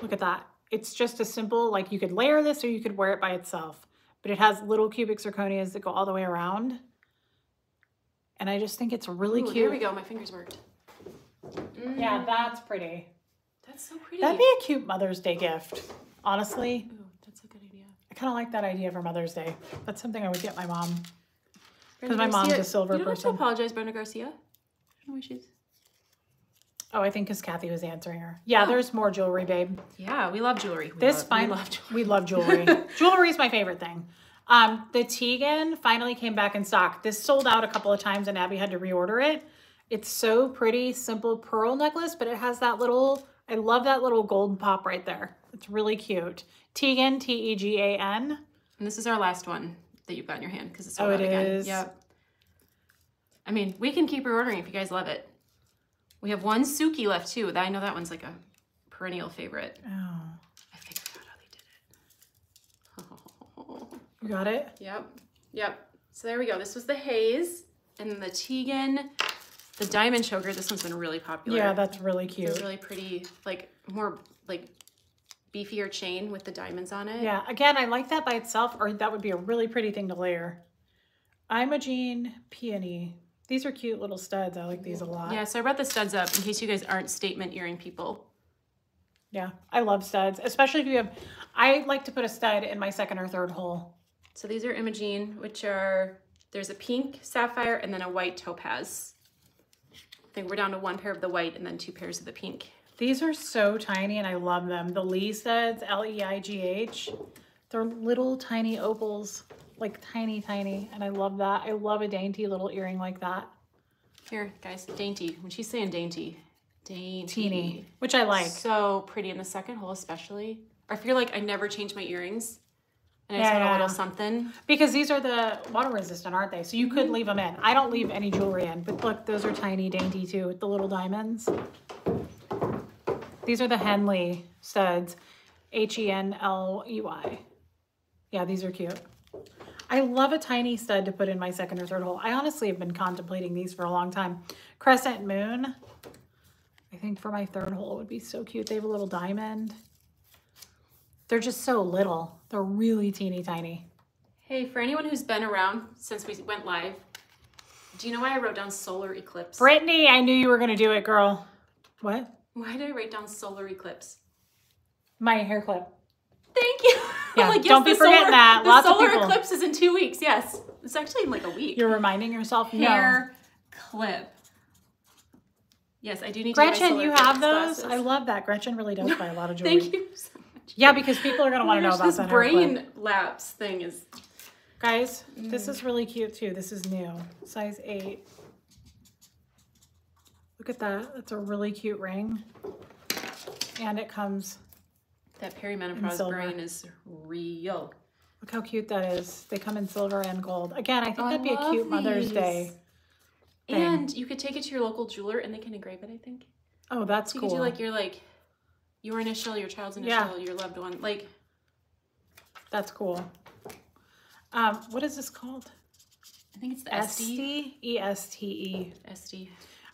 Look at that. It's just a simple, like you could layer this or you could wear it by itself. But it has little cubic zirconias that go all the way around. And I just think it's really Ooh, cute. Here we go. My fingers worked. Yeah, Mm, that's pretty. that's so pretty. That'd be a cute Mother's Day gift. Honestly, Ooh, that's a good idea. I kind of like that idea for Mother's Day. That's something I would get my mom. Because my mom's a silver you don't person. have to apologize, Brenda Garcia. I don't know where she's. Oh, I think because Kathy was answering her. Yeah, Oh. there's more jewelry, babe. Yeah, we love jewelry. We This love, fine. We love jewelry. We love jewelry. jewelry is my favorite thing. Um, the Tegan finally came back in stock. This sold out a couple of times, and Abby had to reorder it. It's so pretty, simple pearl necklace, but it has that little. I love that little gold pop right there. It's really cute. Tegan, T E G A N. And this is our last one that you've got in your hand because it's Oh, sold it out again. is. Yep. I mean, we can keep reordering if you guys love it. We have one Suki left too. I know that one's like a perennial favorite. Oh, I figured out how they did it. you got it. Yep. Yep. So there we go. This was the Hays and the Tegan, the diamond choker. This one's been really popular. Yeah, that's really cute. a really pretty, like more like beefier chain with the diamonds on it. Yeah, again, I like that by itself, or that would be a really pretty thing to layer. Imogene Peony. These are cute little studs. I like these a lot. Yeah, so I brought the studs up in case you guys aren't statement earring people. Yeah, I love studs, especially if you have. I like to put a stud in my second or third hole. So these are Imogene, which are there's a pink sapphire and then a white topaz. I think we're down to one pair of the white and then two pairs of the pink. These are so tiny and I love them. The Leigh studs, L E I G H. They're little tiny opals, like tiny, tiny, and I love that. I love a dainty little earring like that. Here, guys, dainty. When she's saying dainty, dainty. Teeny, which I like. So pretty in the second hole, especially. I feel like I never change my earrings. And I Yeah, just want a little something. Because these are the water resistant, aren't they? So you could leave them in. I don't leave any jewelry in, but look, those are tiny, dainty too, with the little diamonds. These are the Henley studs, H E N L E Y. Yeah, these are cute. I love a tiny stud to put in my second or third hole. I honestly have been contemplating these for a long time. Crescent Moon, I think for my third hole would be so cute. They have a little diamond. They're just so little. They're really teeny tiny. Hey, for anyone who's been around since we went live, do you know why I wrote down solar eclipse? Brittany, I knew you were gonna do it, girl. What? Why did I write down solar eclipse? My hair clip. Thank you. Yeah, Like, yes, don't be forgetting solar- that. The Lots of solar people- eclipse is in two weeks. Yes, it's actually in like a week. You're reminding yourself. hair clip. Yes, I do need to. No. Gretchen, you have those? glasses. I love that. Gretchen really does buy a lot of jewelry. Thank you so much. Yeah, because people are gonna want to know about this that brain lapse thing is. Guys, Mm. this is really cute too. This is new. Size eight. Look at that. That's a really cute ring. And it comes, That perimenopause silver. brain is real. look how cute that is. They come in silver and gold. Again, I think Oh, that'd be a cute love Mother's. Day. thing. And you could take it to your local jeweler and they can engrave it. I think. Oh, that's So you cool. could do like your like your initial, your child's initial, Yeah. your loved one. Like That's cool. Um, what is this called? I think it's the SD. SD? E S T E. SD.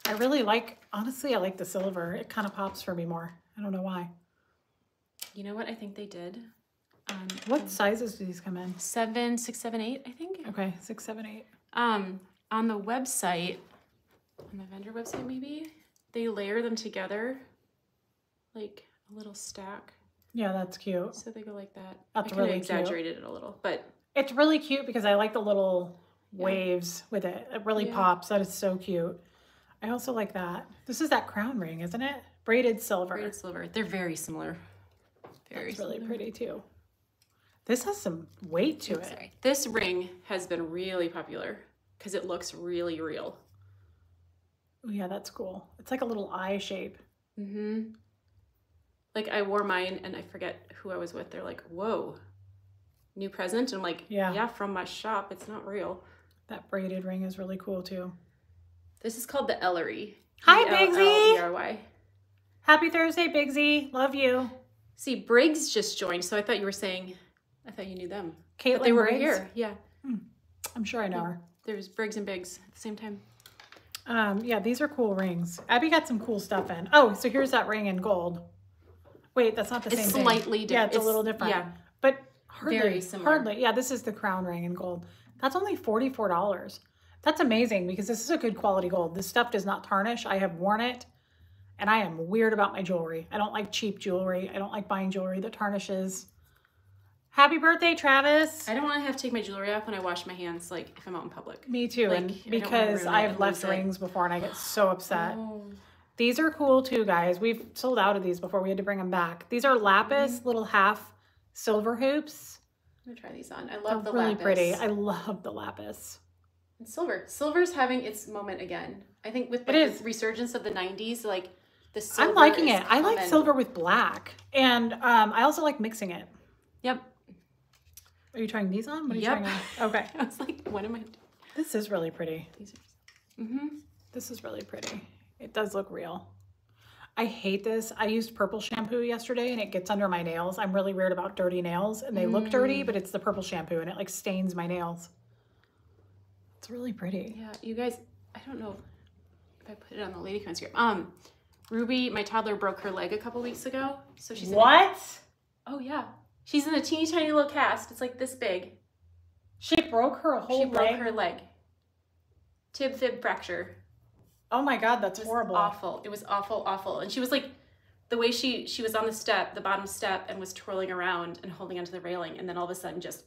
I really like, honestly, I like the silver. It kind of pops for me more. I don't know why. You know what I think they did? Um, What sizes do these come in? seven, six, seven, eight, I think. Okay, six, seven, eight. Um, on the website, on the vendor website, maybe they layer them together, like a little stack. Yeah, that's cute. So they go like that. That's I really cute. exaggerated it a little, but It's really cute because I like the little Yeah. waves with it. It really Yeah. pops. That is so cute. I also like that. This is that crown ring, isn't it? Braided silver. braided silver. They're very similar. Very It's really similar. pretty too. This has some weight to Oops, it. Sorry. This ring has been really popular because it looks really real. Oh, yeah, that's cool. It's like a little eye shape. Mm-hmm. Like I wore mine and I forget who I was with. They're like, whoa, new present. And I'm like, Yeah. yeah, from my shop. It's not real. That braided ring is really cool too. This is called the Ellery. Hi, E-L-L-E-R-Y. Bigsy. Happy Thursday, Bigsy. Love you. See, Briggs just joined, so I thought you were saying, I thought you knew them. Caitlin they were Briggs. here. Yeah. I'm sure I know her. There's Briggs and Biggs at the same time. Um, yeah, these are cool rings. Abby got some cool stuff in. Oh, so here's that ring in gold. Wait, that's not the It's same thing. slightly different. Yeah, different. it's, a little different. Yeah. But hardly, Very similar. hardly. Yeah, this is the crown ring in gold. That's only $44. That's amazing because this is a good quality gold. This stuff does not tarnish. I have worn it and I am weird about my jewelry. I don't like cheap jewelry. I don't like buying jewelry that tarnishes. Happy birthday, Travis. I don't want to have to take my jewelry off when I wash my hands, like if I'm out in public. Me too. Like, and because I've left lose it. rings before and I get so upset. Oh. These are cool too, guys. We've sold out of these before. We had to bring them back. These are lapis, Mm-hmm. little half silver hoops. I'm gonna try these on. I love They're the really lapis. pretty. I love the lapis. And silver. Silver's having its moment again. I think with It like, the resurgence of the 90s, like the silver I'm liking it. I like silver with black. And um, I also like mixing it. Yep. Are you trying these on? What are you Yep. trying on? Okay. I was like, what am I? Doing? This is really pretty. These are. Mm-hmm. This is really pretty. It does look real. I hate this. I used purple shampoo yesterday and it gets under my nails. I'm really weird about dirty nails and they look Mm. dirty, but it's the purple shampoo and it like stains my nails. It's really pretty. Yeah, you guys. I don't know if I put it on the lady script. Um, Ruby, my toddler, broke her leg a couple weeks ago, so she's in a- What? oh yeah, she's in a teeny tiny little cast. It's like this big. She broke her whole leg. she broke her leg. Tib fib fracture. Oh my god, that's It was horrible. awful. It was awful, awful. And she was like, the way she she was on the step, the bottom step, and was twirling around and holding onto the railing, and then all of a sudden just,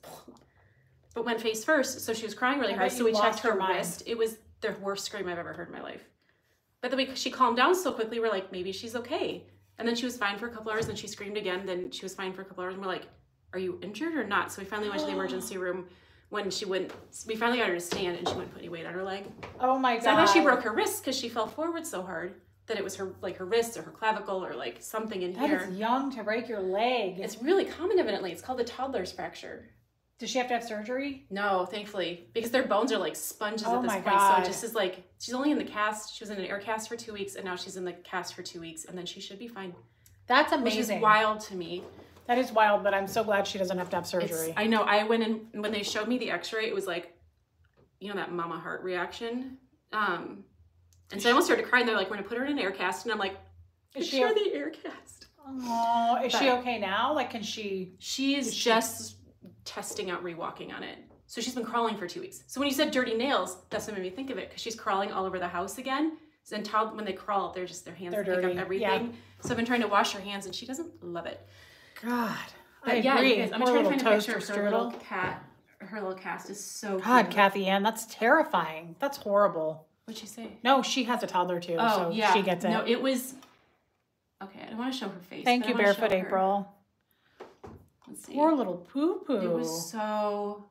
but went face first. So she was crying really I hard. So we checked your her wrist. It was the worst scream I've ever heard in my life. But then we, she calmed down so quickly. We're like, maybe she's okay. And then she was fine for a couple hours. Then she screamed again. Then she was fine for a couple hours. And we're like, are you injured or not? So we finally went to the emergency room when she wouldn't. We finally got her to stand, and she wouldn't put any weight on her leg. Oh my god. So I thought she broke her wrist because she fell forward so hard that it was her like her wrist or her clavicle or like something in That here. is young to break your leg. It's really common evidently. It's called the toddler's fracture. Does she have to have surgery? No, thankfully, because their bones are like sponges Oh at this my point. God. So it just is like she's only in the cast. She was in an air cast for two weeks, and now she's in the cast for two weeks, and then she should be fine. That's Which is amazing. wild to me. That is wild, but I'm so glad she doesn't have to have It's, surgery. I know. I went in when they showed me the X-ray. It was like, you know, that mama heart reaction. Um, and so I almost started crying. They're like, "We're gonna put her in an air cast," and I'm like, Is "Is she o- the air cast?" Oh, is she okay now? Like, can she? She is Is she- just testing out rewalking on it. So she's been crawling for two weeks. So when you said dirty nails, that's what made me think of it because she's crawling all over the house again. So then child, when they crawl, they're just their hands They're pick dirty, up everything. So I've been trying to wash her hands, and she doesn't love it. God, But I yeah, agree. Guys, I'm trying to find a picture of her little cat. Her little cast is so God, cute. Kathy Ann, that's terrifying. That's horrible. What'd she say? No, she has a toddler too, Oh so yeah, she gets it. No, it was. Okay, I don't want to show her face. Thank you, I wanna show Barefoot. April. Let's Poor little poo poo. It was so.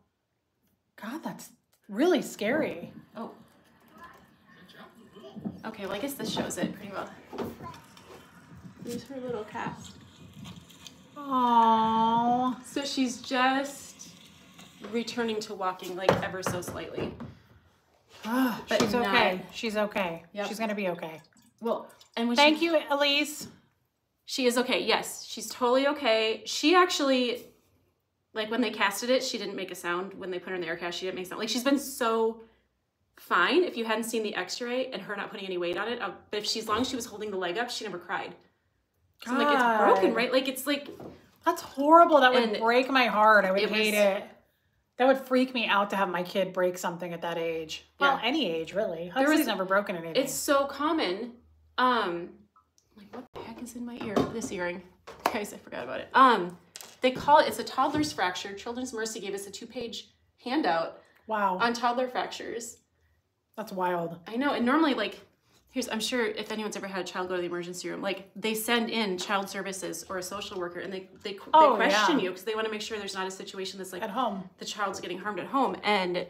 God, that's really scary. Oh. Okay, well, I guess this shows it pretty well. There's her little cast. Oh, So she's just returning to walking, like ever so slightly. Ah, but she's okay. not- She's okay. Yep. She's gonna be okay. Well, and Thank she, you, Elise. She is okay. Yes, she's totally okay. She actually, like when they casted it, she didn't make a sound. When they put her in the air cast, she didn't make a sound. Like she's been so fine if you hadn't seen the X-ray and her not putting any weight on it. Uh, but if she's as long as she was holding the leg up, she never cried. So I'm like it's broken, right? Like it's like That's horrible. That would break my heart. I would it hate was- it. That would freak me out to have my kid break something at that age. Well, Yeah. any age, really. was- Huxley's never broken anything. it's so common. Um, like what the heck is in my ear? This earring, guys, I forgot about it. Um, they call it. It's a toddler's fracture. Children's Mercy gave us a two-page handout wow. on toddler fractures. That's wild. I know, and normally, like, here's I'm sure if anyone's ever had a child go to the emergency room, like they send in child services or a social worker, and they they, Oh, they question yeah. you because they want to make sure there's not a situation that's like At home. the child's getting harmed at home, and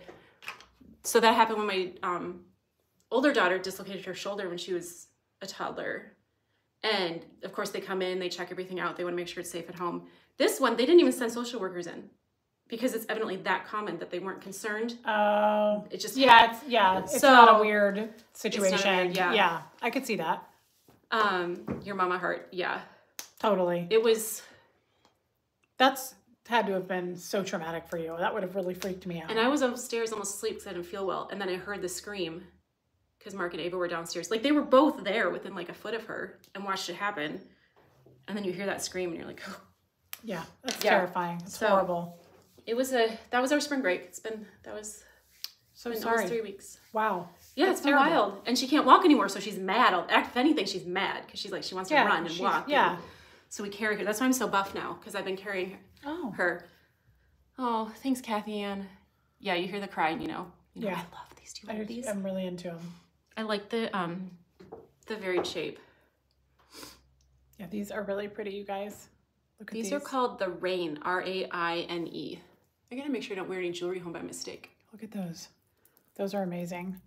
so that happened when my um, older daughter dislocated her shoulder when she was a toddler, and of course they come in, they check everything out, they want to make sure it's safe at home. This one, they didn't even send social workers in because it's evidently that common that they weren't concerned. Oh. It just yeah, it's yeah. It's So- not a weird situation. weird, yeah. yeah, I could see that. Um, your mama heart, yeah. Totally. It was, That's had to have been so traumatic for you. That would have really freaked me out. and I was upstairs almost asleep because I didn't feel well, and then I heard the scream because Mark and Ava were downstairs. Like they were both there within like a foot of her and watched it happen, and then you hear that scream and you're like, oh. yeah, that's Yeah. terrifying. It's So- horrible. it was a that was our spring break. It's been that was So been sorry. almost three weeks. Wow. Yeah, That's it's been terrible. wild, and she can't walk anymore, so she's mad. I'll- If anything, she's mad because she's like she wants Yeah, to run and walk. and- yeah. so we carry her. That's why I'm so buff now because I've been carrying her. Oh. her. Oh, thanks, Kathy Ann. Yeah, you hear the crying, you know. You know, Yeah. I love these. Do you I, like these? I'm really into them. I like the um the varied shape. Yeah, these are really pretty, you guys. Look at These these. are called the Raine, R A I N E. I gotta make sure I don't wear any jewelry home by mistake. Look at those. Those are amazing.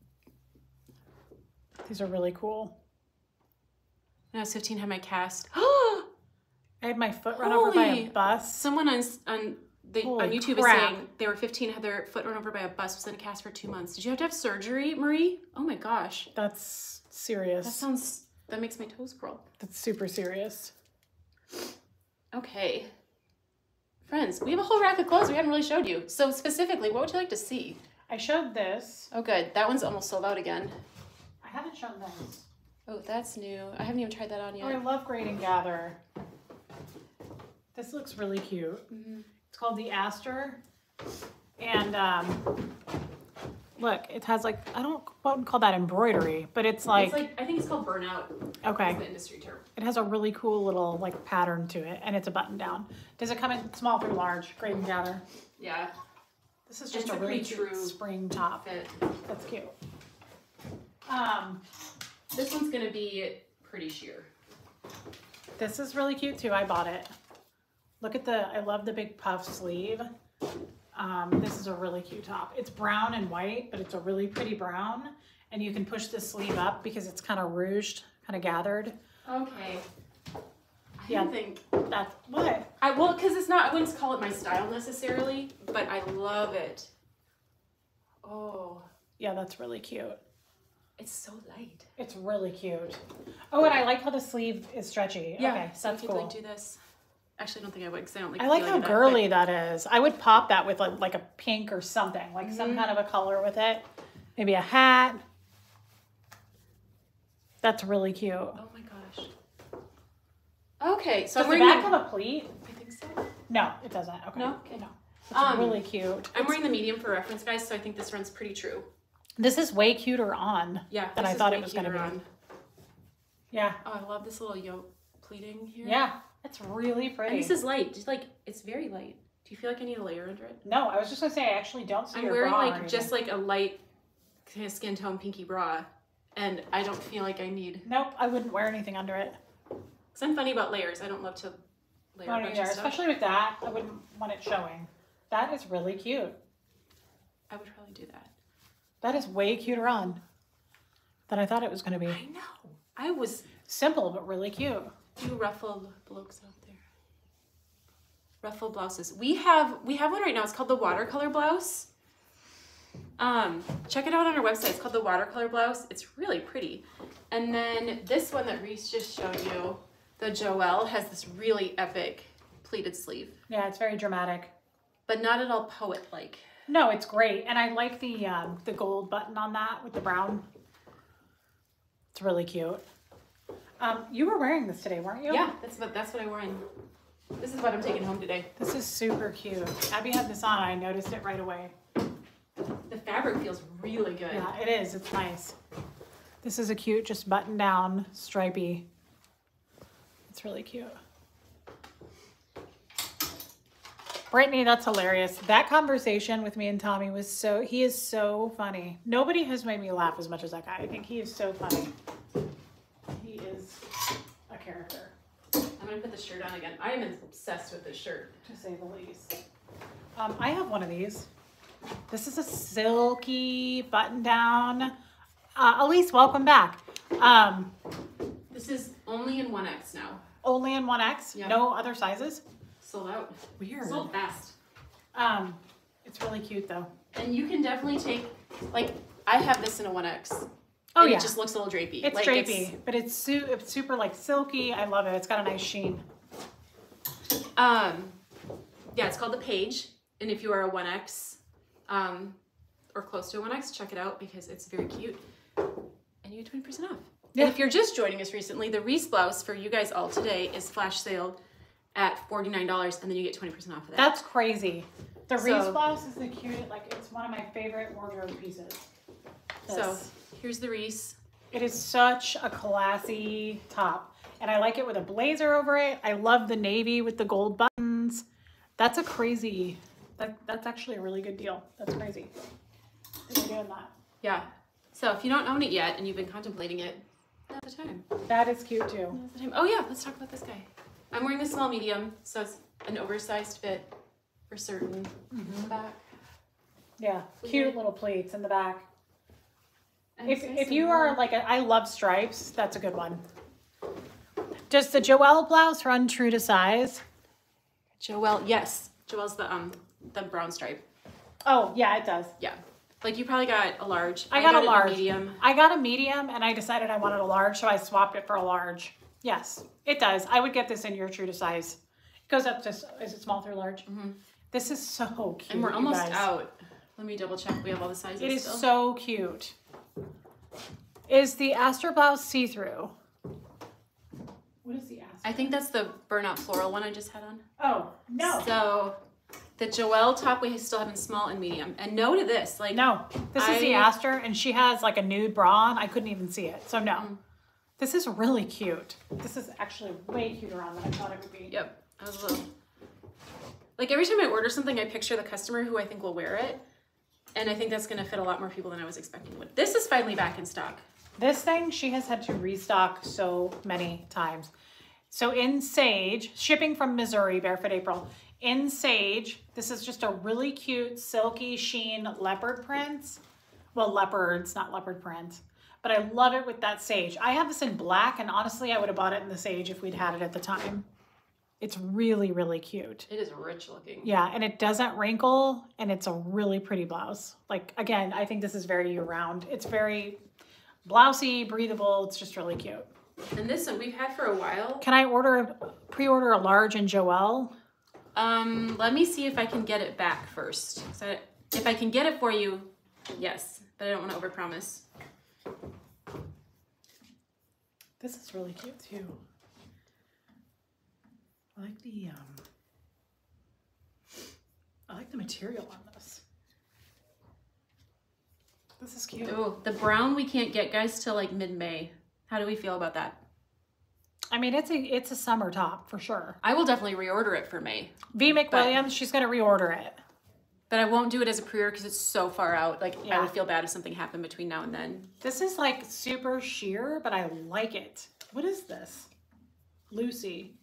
These are really cool. When I was 15, had my cast. I had my foot run over by a bus. Someone on on the on YouTube crap. is saying they were 15, had their foot run over by a bus, was in a cast for two months. Did you have to have surgery, Marie? Oh my gosh, That's serious. that sounds that makes my toes curl. That's super serious. Okay. Friends, we have a whole rack of clothes we haven't really showed you. So specifically, what would you like to see? I showed this. Oh good, that one's almost sold out again. I haven't shown this. Oh, that's new. I haven't even tried that on Oh, I love Grade and Gather. This looks really cute. Mm-hmm. It's called the Aster. And um, look, it has like, I don't wouldn't call that embroidery, but it's like, It's like I think it's called burnout. okay. It's the industry term. It has a really cool little like pattern to it and it's a button down. Does it come in small through large? Grade and Gather. Yeah. This is just a a really true spring top. Fit. That's cute. Um, This one's gonna be pretty sheer. This is really cute too. I bought it. Look at the, I love the big puff sleeve. Um, this is a really cute top. It's brown and white, but it's a really pretty brown. And you can push the sleeve up because it's kind of rouged, kind of gathered. Okay. I Yeah. think That's what? I well, because it's not. I wouldn't call it my style necessarily, but I love it. Oh, Yeah, that's really cute. it's so light. It's really cute. Oh, and I like how the sleeve is stretchy. okay, so that's if you'd cool. like do this. Actually, I don't think I would because I don't like. I like how that, girly that is. I would pop that with like, like a pink or something, like Mm-hmm. some kind of a color with it. Maybe a hat. That's really cute. Oh my gosh. Okay, so Does I'm the back the, have a pleat? I think so. No, it doesn't. Okay. No? Okay. No. It's Um, really cute. I'm wearing the medium for reference, guys, so I think this runs pretty true. This is way cuter on. Yeah, Than I thought it was gonna cuter be. on. Yeah. Oh, I love this little yoke pleating here. Yeah. It's really pretty. And this is light. Just like it's very light. Do you feel like I need a layer under it? no, I was just gonna say I actually don't see I'm wearing like just like a light kind of skin tone pinky bra, and I don't feel like I need. Nope, I wouldn't wear anything under it. Cause I'm funny about layers. I don't love to layer bunch either. of stuff. Especially with that, I wouldn't want it showing. That is really cute. I would probably do that. That is way cuter on than I thought it was gonna be. I know. I was Simple but really cute. Do ruffled blokes out there. Ruffled blouses. We have we have one right now. It's called the watercolor blouse. Um, check it out on our website. It's called the watercolor blouse. It's really pretty. And then this one that Reese just showed you, the Joelle, has this really epic pleated sleeve, Yeah, it's very dramatic. but not at all poet like. No, it's great, and I like the um, the gold button on that with the brown. It's really cute. Um, you were wearing this today, weren't you? Yeah, that's what that's what I wore in. This is what I'm taking home today. This is super cute. Abby had this on. I noticed it right away. The fabric feels really good. Yeah, it is. It's nice. This is a cute, just button down, stripy. It's really cute. Brittany, that's hilarious. That conversation with me and Tommy was so, he is so funny. Nobody has made me laugh as much as that guy. I think he is so funny. Character, I'm gonna put the shirt on again. I am obsessed with this shirt. to say the least. Um, I have one of these. This is a silky button down. Uh, Elise, welcome back. Um, This is only in 1X now. only in 1X, Yeah. no other sizes. Sold out. Weird. Sold fast. Um, it's really cute though. And you can definitely take like I have this in a 1X. Oh and yeah, It just looks a little drapey. it's like, drapey, but it's, su- it's super like silky. I love it. It's got a nice sheen. Um, yeah, it's called the Page, and if you are a 1X, um, or close to a 1X, check it out because it's very cute, and you get 20% off. Yeah. And if you're just joining us recently, the Reese blouse for you guys all today is flash sale at $49, and then you get 20% off of that. That's crazy. The So- Reese blouse is the cutest. Like it's one of my favorite wardrobe pieces. so This. Here's the Reese. It is such a classy top. And I like it with a blazer over it. I love the navy with the gold buttons. That's a crazy, that, that's actually a really good deal. That's crazy. They're doing that. Yeah. So if you don't own it yet and you've been contemplating it, now's the time. That is cute too. Now's the time. Oh yeah, let's talk about this guy. I'm wearing a small medium, so it's an oversized fit for certain. Mm-hmm. Back. Yeah, cute little pleats in the back. If, if you are like, a, I love stripes, that's a good one. Does the Joelle blouse run true to size? Joelle, yes. Joelle's the um the brown stripe. Oh, yeah, it does. Yeah. Like you probably got a large. I got, a it large. medium. I got a medium and I decided I wanted a large, so I swapped it for a large. Yes, it does. I would get this in your true to size. It goes up to, is it small through large? This is so cute. And we're almost out. Let me double check. We have all the sizes It is still. so cute. Is the Astor blouse see through? What is the Astor? I think that's the burnout floral one I just had on. Oh, no. So the Joelle top we still have in small and medium. And no to this. Like No, this is the I- Astor, and she has like a nude bra on. I couldn't even see it. So, no. Mm. This is really cute. This is actually way cuter on than I thought it would be. Yep. I was a little like every time I order something I picture the customer who I think will wear it. And I think that's gonna fit a lot more people than I was expecting would. This is finally back in stock. This thing she has had to restock so many times. So in Sage, shipping from Missouri, Barefoot April. In Sage, this is just a really cute silky sheen leopard print. Well, leopards, not leopard print. But I love it with that sage. I have this in black, and honestly, I would have bought it in the sage if we'd had it at the time. It's really, really cute. It is rich looking. Yeah, and it doesn't wrinkle, and it's a really pretty blouse. Like, again, I think this is very year round. It's very blousy, breathable. It's just really cute. And this one we've had for a while. Can I order, pre-order a large in Joelle? Um, let me see if I can get it back first. So if I can get it for you, yes, but I don't want to overpromise. This is really cute too. I like the um I like the material on this. This is cute. Oh, the brown we can't get, guys, till like mid-May. How do we feel about that? I mean, it's a it's a summer top for sure. I will definitely reorder it for May, V McWilliams, she's gonna reorder it. but I won't do it as a pre-order because it's so far out. Like I would feel bad if something happened between now and then. This is like super sheer, but I like it. What is this? Lucy.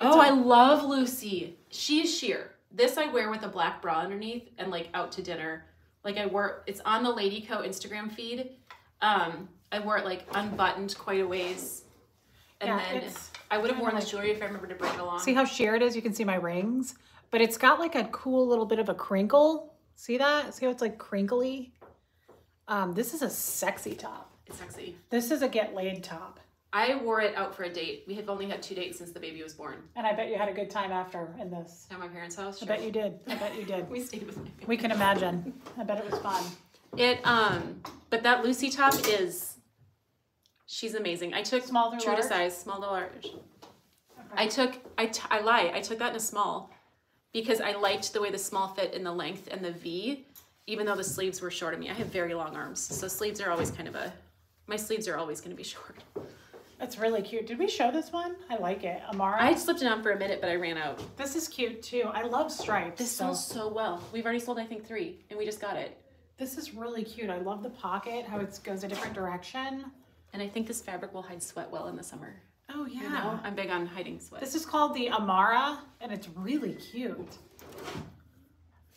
Oh, I love Lucy. She's sheer. This I wear with a black bra underneath and like out to dinner. Like I wore it's on the LadyCo Instagram feed. Um, I wore it like unbuttoned quite a ways. And Yeah, then I would have worn this jewelry if I remember to bring it along. See how sheer it is? You can see my rings, but it's got like a cool little bit of a crinkle. See that? See how it's like crinkly? Um, this is a sexy top. it's sexy. This is a get laid top. I wore it out for a date. We have only had two dates since the baby was born. And I bet you had a good time after in this. At my parents' house. Sure. I bet you did. I bet you did. We stayed with my parents. We can imagine. I bet it was fun. It um, but that Lucy top is, she's amazing. I took Small true to size, small to large. I took I, t- I lie. I took that in a small because I liked the way the small fit in the length and the V, even though the sleeves were short of me. I have very long arms, so sleeves are always kind of a. My sleeves are always going to be short. It's really cute. Did we show this one? I like it. Amara. I slipped it on for a minute, but I ran out. this is cute too. I love stripes. This so- sells so well. We've already sold I think three, and we just got it. This is really cute. I love the pocket, how it goes a different direction. And I think this fabric will hide sweat well in the summer. Oh yeah. You know, I'm big on hiding sweat. This is called the Amara, and it's really cute.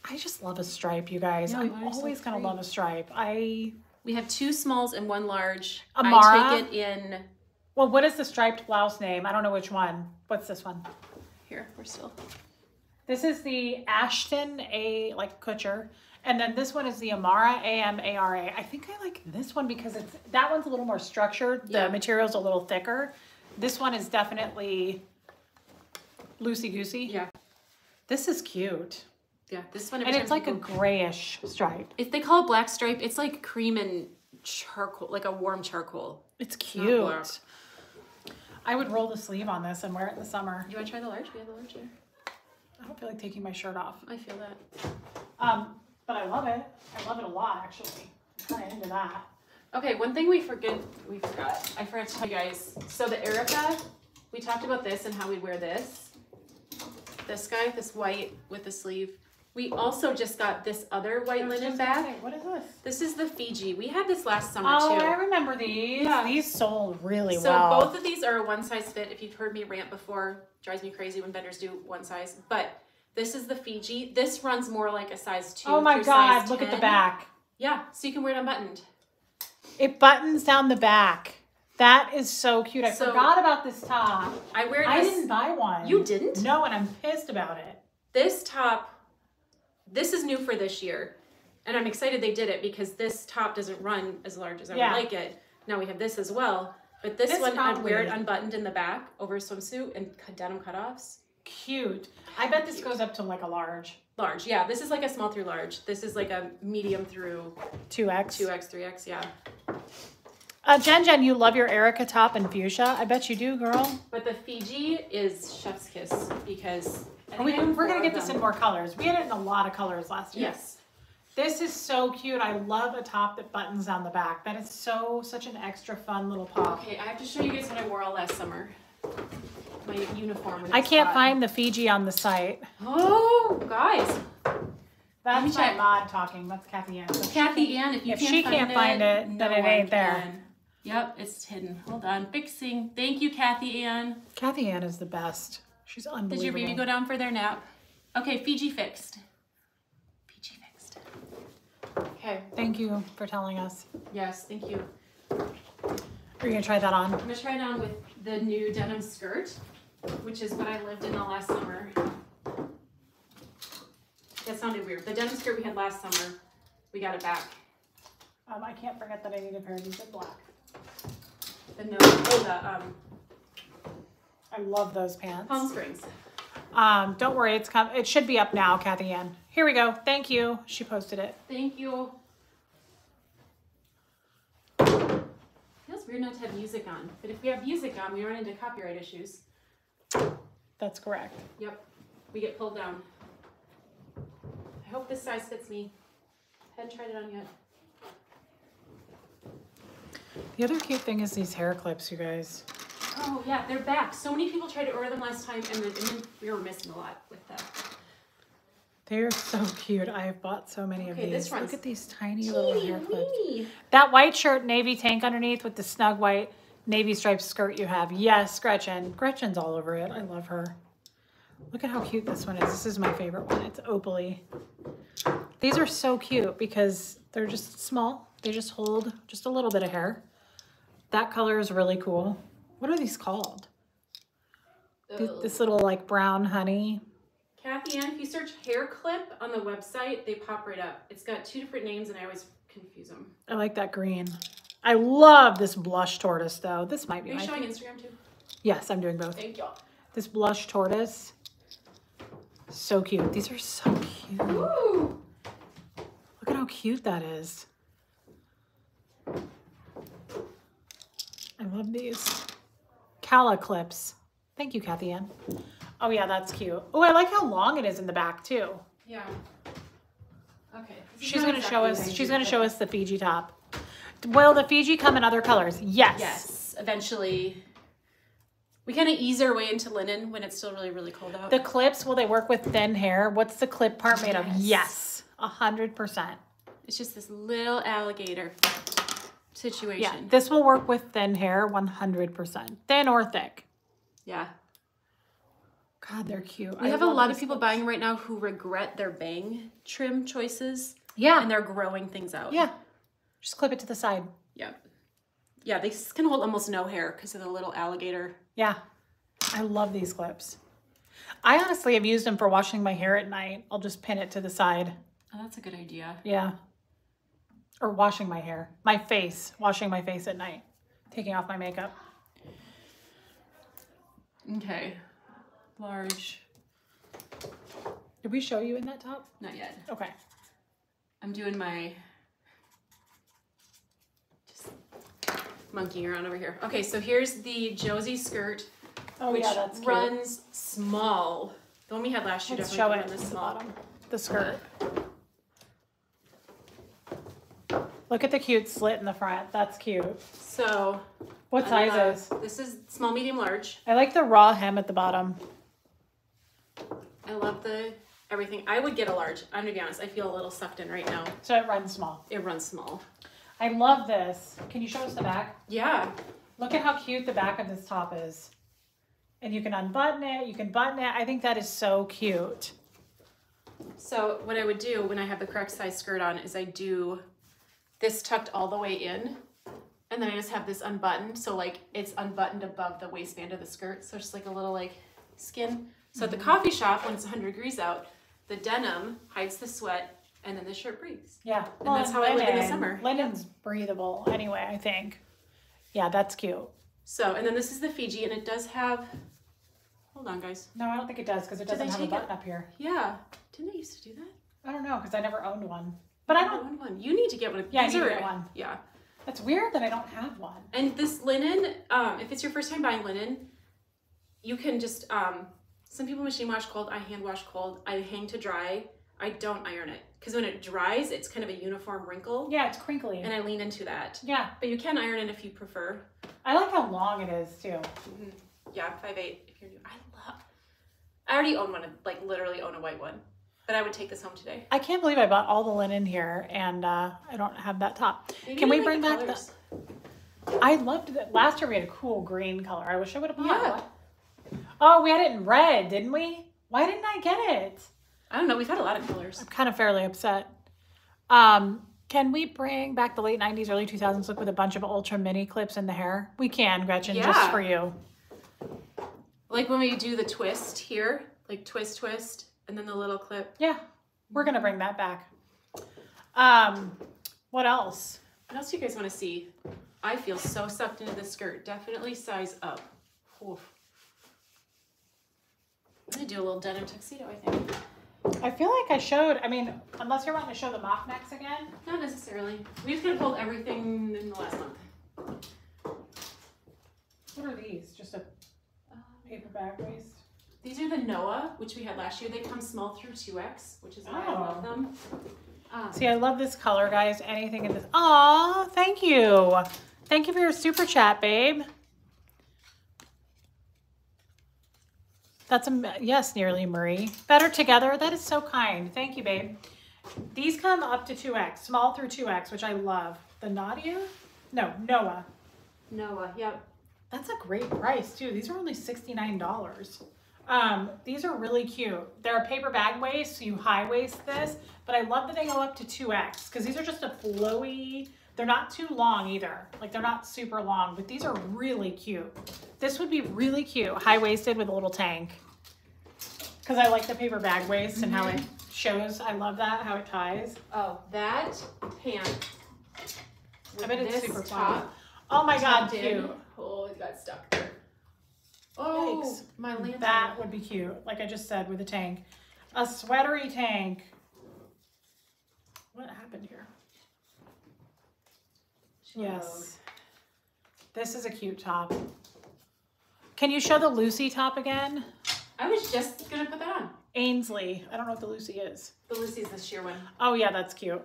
I just love a stripe, you guys. Yeah, I'm are so always gonna pretty. love a stripe. I We have two smalls and one large. Amara? I take it in well, what is the striped blouse name? I don't know which one. What's this one? here. We're still. This is the Ashton A like Kutcher. And then this one is the Amara A M A R A. I think I like this one because it's that one's a little more structured. The Yeah. material's a little thicker. This one is definitely loosey goosey. Yeah, This is cute. yeah. This one. And it's like a grayish stripe. If they call it black stripe, it's like cream and charcoal, like a warm charcoal. It's cute. black. I would roll the sleeve on this and wear it in the summer. You want to try the large? We have the large here. I don't feel like taking my shirt off. I feel that. Um, but I love it. I love it a lot actually. I'm kind of into that. Okay, one thing we forget, we forgot. I forgot to tell you guys. So the Erica, we talked about this and how we wear this. This guy, this white with the sleeve. We also just got this other white linen bag. What is this? This is the Fiji. We had this last summer Oh, too. Oh, I remember these. Yeah. These sold really So well. So both of these are a one size fit. If you've heard me rant before, drives me crazy when vendors do one size. But this is the Fiji. This runs more like a size two. oh my god, look at the back. Yeah, so you can wear it unbuttoned. It buttons down the back. That is so cute. I So- forgot about this top. I wear I didn't buy one. You didn't? No, and I'm pissed about it. This top, this is new for this year, and I'm excited they did it because this top doesn't run as large as I Yeah. would like it. Now we have this as well, but this, This one I'd wear it unbuttoned in the back over a swimsuit and cut- denim cutoffs. Cute. I bet this goes up to like a large. Large, yeah. This is like a small through large. This is like a medium through 2X. two X, three X, yeah. Uh, Jen Jen, you love your Erica top and fuchsia. I bet you do, girl. But the Fiji is chef's kiss because I Are we, think I have we're gonna of get this in more colors. We had it in a lot of colors last year. Yes. This is so cute. I love a top that buttons down the back. That is so such an extra fun little pop. Okay, I have to show you guys what I wore all last summer. My uniform. I can't hot. find the Fiji on the site. Oh, guys. That's my check. mod talking. That's Kathy Ann. So Kathy Ann, if you If can't she find can't it, find it, no then it one ain't there. can. Yep, it's hidden. Hold on, fixing. Thank you, Kathy Ann. Kathy Ann is the best. She's unbelievable. Did your baby go down for their nap? Okay, Fiji fixed. Fiji fixed. Okay. Thank you for telling us. Yes, thank you. Are you gonna try that on? I'm gonna try it on with the new denim skirt, which is what I lived in the last summer. That sounded weird. The denim skirt we had last summer, we got it back. Um, I can't forget that I need a pair of these in black. The no, oh, the um, I love those pants. Palm Springs. Um, don't worry, it's come. It should be up now, Kathy Ann. Here we go. Thank you. She posted it. Thank you. Feels weird not to have music on, but if we have music on, we run into copyright issues. That's correct. Yep, we get pulled down. I hope this size fits me. Haven't tried it on yet. The other cute thing is these hair clips, you guys. Oh yeah, they're back. So many people tried to order them last time, and then, and then we were missing a lot with them. They're so cute. I have bought so many of Okay, this these. Look at these tiny little hair clips. That white shirt, navy tank underneath with the snug white navy striped skirt you have. Yes, Gretchen. Gretchen's all over it. I love her. Look at how cute this one is. This is my favorite one. It's opaly. These are so cute because they're just small. They just hold just a little bit of hair. That color is really cool. What are these called? Th- This little like brown honey. Kathy Ann, if you search hair clip on the website, they pop right up. It's got two different names, and I always confuse them. I like that green. I love this blush tortoise though. This might be Are you showing Instagram too? Yes, I'm doing both. Thank you. This blush tortoise. So cute. These are so cute. Ooh. Look at how cute that is. I love these. Cala clips. Thank you, Kathy Ann. Oh yeah, that's cute. Oh, I like how long it is in the back too. Yeah. Okay. She's gonna show us. She's gonna show us the Fiji top. Will the Fiji come in other colors? Yes. Yes, eventually. We kind of ease our way into linen when it's still really, really cold out. The clips, will they work with thin hair? What's the clip part made of? Yes. Yes. A hundred percent. it's just this little alligator situation. Yeah. This will work with thin hair, one hundred percent. Thin or thick. Yeah. God, they're cute. We I have a lot of people clips. buying right now who regret their bang trim choices Yeah. and they're growing things out. Yeah. Just clip it to the side. Yeah. Yeah, they can hold almost no hair because of the little alligator. Yeah. I love these clips. I honestly have used them for washing my hair at night. I'll just pin it to the side. Oh, that's a good idea. Yeah. Or washing my hair. My face. Washing my face at night. Taking off my makeup. Okay. Large. Did we show you in that top? Not yet. Okay. I'm doing my just monkeying around over here. Okay, so here's the Josie skirt, Oh which yeah, runs small. The one we had last year Let's definitely show it runs at the bottom. The skirt. Look at the cute slit in the front. That's cute. So What I love- sizes? This is small, medium, large. I like the raw hem at the bottom. I love the everything. I would get a large. I'm gonna be honest. I feel a little sucked in right now. So it runs small. It runs small. I love this. Can you show us the back? Yeah. Look at how cute the back of this top is. And you can unbutton it, you can button it. I think that is so cute. So what I would do when I have the correct size skirt on is I do this tucked all the way in, and then I just have this unbuttoned. So like it's unbuttoned above the waistband of the skirt. So just like a little like skin. So at the mm-hmm. coffee shop when it's 100 degrees out, the denim hides the sweat, and then the shirt breathes. Yeah. And that's how I live in the summer. Linen's breathable anyway, I think. Yeah, that's cute. So and then this is the Fiji, and it does have. Hold on, guys. No, I don't think it does because it doesn't have a button it- up here. Yeah. Didn't I used to do that? I don't know because I never owned one. But I I don't. one. You need to get one. Yeah, I These need to are- get one. Yeah. That's weird that I don't have one. And this linen, um, if it's your first time buying linen, you can just um, some people machine wash cold. I hand wash cold. I hang to dry. I don't iron it because when it dries, it's kind of a uniform wrinkle, Yeah, it's crinkly. and I lean into that. yeah, But you can iron it if you prefer. I like how long it is too. Yeah, five eight. If you're new, I love. I already own one. Like literally own a white one, but I would take this home today. I can't believe I bought all the linen here and uh, I don't have that top. Maybe Can we like bring the back the? I loved that. Last year we had a cool green color. I wish I would have bought Yeah. it. Oh, we had it in red, didn't we? Why didn't I get it? I don't know. We've had a lot of colors. I'm kind of fairly upset. Um, can we bring back the late 90s, early 2000s look with a bunch of ultra mini clips in the hair? We can, Gretchen, just for you. Like when we do the twist here, like twist, twist, and then the little clip. Yeah, we're gonna bring that back. Um, what else? What else do you guys want to see? I feel so sucked into this skirt. Definitely size up. Oof. I'm gonna do a little denim tuxedo, I think. I feel like I showed. I mean, unless you're wanting to show the mock necks again. Not necessarily. We just gonna pulled everything in the last month. What are these? Just a paper bag waist. These are the Noah, which we had last year. They come small through 2X, which is why I Oh. love them. Um, See, I love this color, guys. Anything in this. Aw, thank you. Thank you for your super chat, babe. That's a yes, nearly Marie. Better together. That is so kind. Thank you, babe. These come up to 2X, small through 2X, which I love. The Nadia? No, Noah. Noah, yep. That's a great price too. These are only $69. Um, these are really cute. They're a paper bag waist, so you high waist this, but I love that they go up to 2X because these are just a flowy, they're not too long either. Like they're not super long, but these are really cute. This would be really cute, high waisted with a little tank. Because I like the paper bag waist and how it shows. I love that, how it ties. Oh, that pant with bet it's super fun. Oh my god, cute. Oh, it got stuck there. Oh, my lantern. That would be cute, like I just said with a tank. A sweatery tank. What happened here? Yes. This is a cute top. Can you show the Lucy top again? I was just gonna put that on. Ainsley. I don't know what the Lucy is. The Lucy's the sheer one. Oh yeah, that's cute.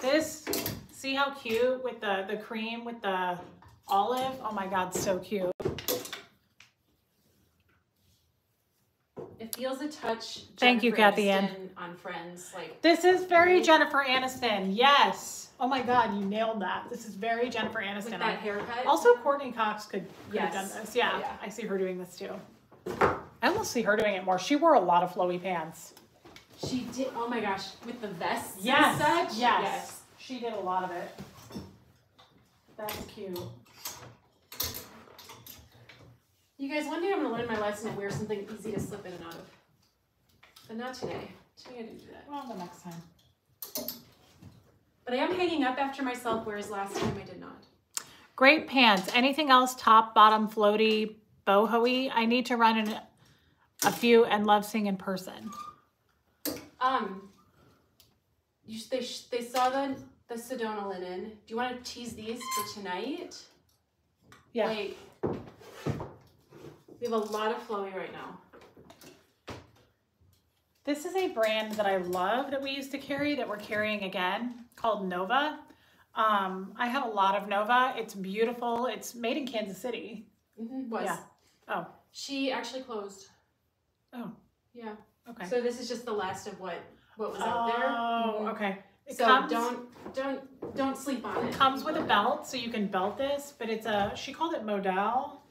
This, see how cute with the, the cream with the olive? Oh my God, so cute. It feels a touch. Thank you, Jennifer Kathy Ann. On Friends, like This is very Jennifer Aniston. Yes. Oh my God, you nailed that. This is very Jennifer Aniston. with that haircut. Also, Courteney Cox could, could have done this. Yeah, Yeah. I see her doing this too. I almost see her doing it more. She wore a lot of flowy pants. she did. Oh my gosh, with the vests Yes. and such. Yes. She did a lot of it. That's cute. You guys, one day I'm gonna learn my lesson and wear something easy to slip in and out of. But not today. Today I didn't do that. Well, the next time. But I am hanging up after myself, whereas last time I did not. Great pants. Anything else top, bottom, floaty, boho I need to run in a few and love seeing in person. Um, you, they they saw the the Sedona linen. Do you want to tease these for tonight? Yeah. Like, we have a lot of flowy right now. This is a brand that I love that we used to carry that we're carrying again called Nova. Um, I have a lot of Nova. It's beautiful. It's made in Kansas City. Mm-hmm, was. Yeah. Oh. She actually closed. Oh. Yeah. Okay. So this is just the last of what what was out there. Oh, Mhm. okay. It So comes, don't don't don't sleep on it. comes with a belt, so you can belt this, but it's a, she called it modal.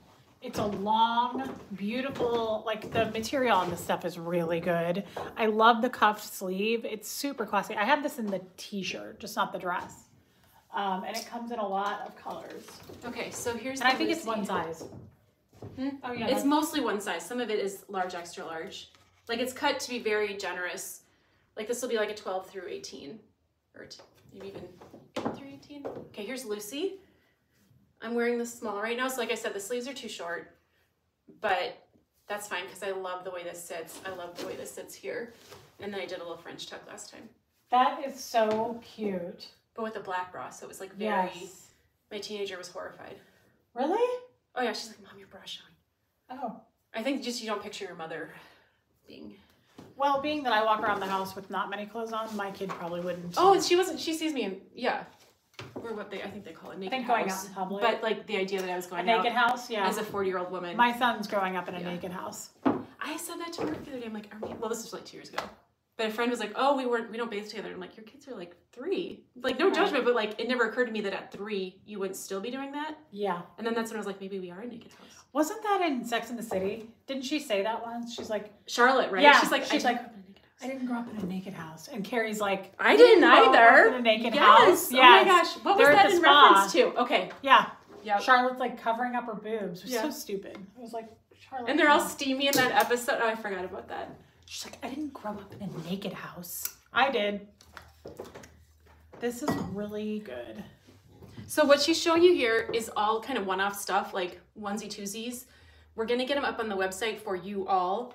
It's a long, beautiful, like the material on this stuff is really good. I love the cuffed sleeve. It's super classy. I have this in the t-shirt, just not the dress. Um, and it comes in a lot of colors. Okay, so here's And I think it's one size. Hmm? Oh yeah. It's mostly one size. Some of it is large, extra large. Like it's cut to be very generous. Like this will be like a 12 through 18, or maybe even 8 through 18. Okay, here's Lucy. I'm wearing this small right now, so like I said, the sleeves are too short, but that's fine because I love the way this sits. I love the way this sits here. And then I did a little French tuck last time, that is so cute. but with a black bra, so it was like very. Yes. My teenager was horrified. Really? Oh yeah, she's like, "Mom, your bra's showing." Oh. I think just you don't picture your mother being Well, being that I walk around the house with not many clothes on, my kid probably wouldn't. Oh, and she wasn't. She sees me in yeah, or what they I think they call it I naked think going out house. in public. But like the idea that I was a going naked house, yeah. as a forty year old woman. My son's growing up in a Yeah. naked house. I said that to work the other day. I'm like, are we? Well, this was like two years ago. But a friend was like, oh, we weren't. We don't bathe together. I'm like, your kids are like three. Like no Right. judgment, but like it never occurred to me that at three you wouldn't still be doing that. Yeah. And then that's when I was like, maybe we are a naked house. Wasn't that in Sex in the City? Didn't she say that once? She's like, Charlotte, right? Yeah, She's like, she's I like, grew up in a naked house. I didn't grow up in a naked house. And Carrie's like, I "You didn't grow up either. In a naked yes. house. Oh my gosh. What was They're at that in spa. reference to? Okay. Yeah. Yeah. Charlotte's like covering up her boobs. It was Yeah. so stupid. I was like, Charlotte. And they're all steamy in that episode. Oh, I forgot about that. She's like, I didn't grow up in a naked house. I did. This is really good. So what she's showing you here is all kind of one-off stuff, like onesie twosies. We're gonna get them up on the website for you all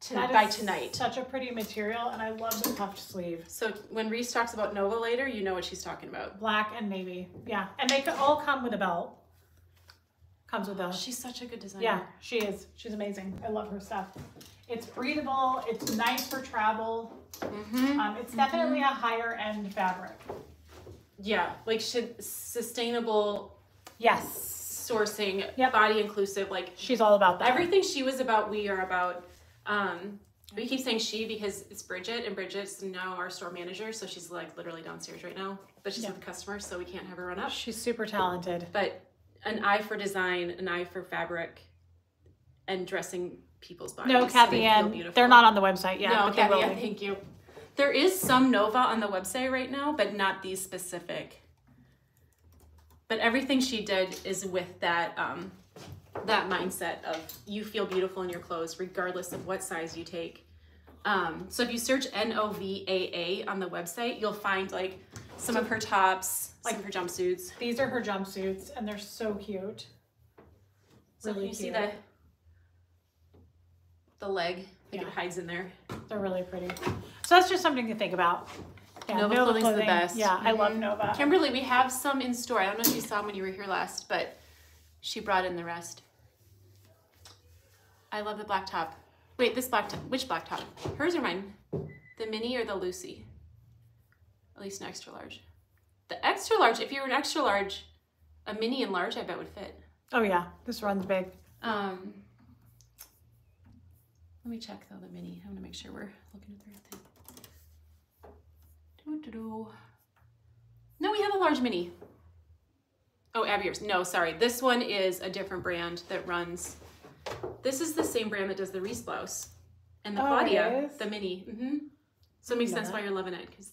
to, by tonight. Such a pretty material, and I love the puffed sleeve. So when Reese talks about Nova later, you know what she's talking about. Black and navy. Yeah. And they could all come with a belt. Comes with a. She's such a good designer. Yeah, she is. She's amazing. I love her stuff. It's breathable. It's nice for travel. hmm Um, it's definitely a higher end fabric. Yeah, like should sustainable Yes. sourcing, Yep. body inclusive, like She's all about that. everything she was about, we are about. Um, we keep saying she because it's Bridget, and Bridget's now our store manager, so she's like literally downstairs right now, but she's Yeah. with customers, so we can't have her run up. She's super talented. but an eye for design, an eye for fabric, and dressing people's bodies. No, Kathy Ann. beautiful. They're not on the website yet, no, Kathy Ann, thank you. There is some Nova on the website right now, but not these specific. But everything she did is with that um, that mindset of you feel beautiful in your clothes, regardless of what size you take. Um, so if you search N O V A A on the website, you'll find like some of her tops, some of her jumpsuits. These are her jumpsuits, and they're so cute. So Really you see cute. the the leg, like Yeah. it hides in there. They're really pretty. So that's just something to think about. Nova Clothing's the best. Yeah, I love Mhm. Nova. Kimberly, we have some in store. I don't know if you saw them when you were here last, but she brought in the rest. I love the black top. Wait, this black top. Which black top? Hers or mine? The mini or the Lucy? At least an extra large. The extra large, if you were an extra large, a mini and large, I bet would fit. Oh yeah, this runs big. Um, let me check though the mini. I want to make sure we're looking at the right thing. Doo-doo-doo. No, we have a large mini. Oh, Abby's. No, sorry. This one is a different brand that runs. This is the same brand that does the Reese blouse and the Oh, Claudia, the mini. hmm So it makes sense why you're loving it because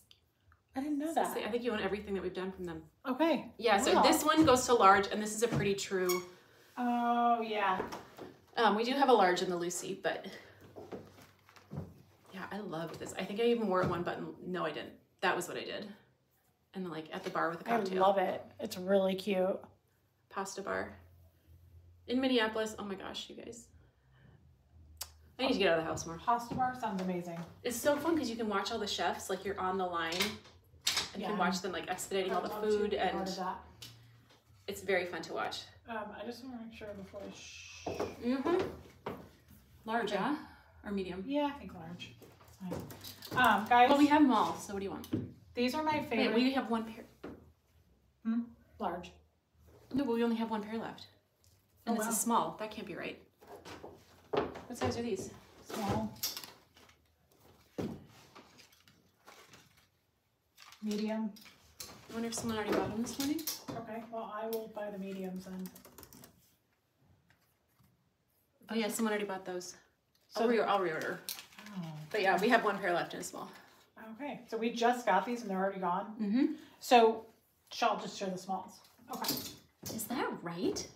I didn't know that. I think you own everything that we've done from them. Okay. Yeah. So this one goes to large, and this is a pretty true. Oh yeah. Um, we do have a large in the Lucy, but yeah, I loved this. I think I even wore it one button. No, I didn't. That was what I did. And like at the bar with a cocktail. I love it. It's really cute. Pasta bar. In Minneapolis. Oh my gosh, you guys. I need to get out of the house more. Pasta bar sounds amazing. It's so fun because you can watch all the chefs, like you're on the line and you can watch them like expediting all the I'd love to food and that. it's very fun to watch. Um, I just want to make sure before I. Sh- Mm-hmm. Large, yeah? Or medium? yeah, I think large. Um, guys, Well, we have them all, so what do you want? these are my Wait, favorite. we have one pair. Hmm? large. No, but we only have one pair left. And Oh, this wow. is small. That can't be right. What size are these? Small. Medium. I wonder if someone already bought them this morning. Okay, well, I will buy the mediums then. Oh yeah, someone already bought those. So- I'll, re- I'll reorder. Oh. But yeah, we have one pair left in a small. Okay, so we just got these and they're already gone. Mm-hmm. So, shall just show the smalls. Okay. Is that right?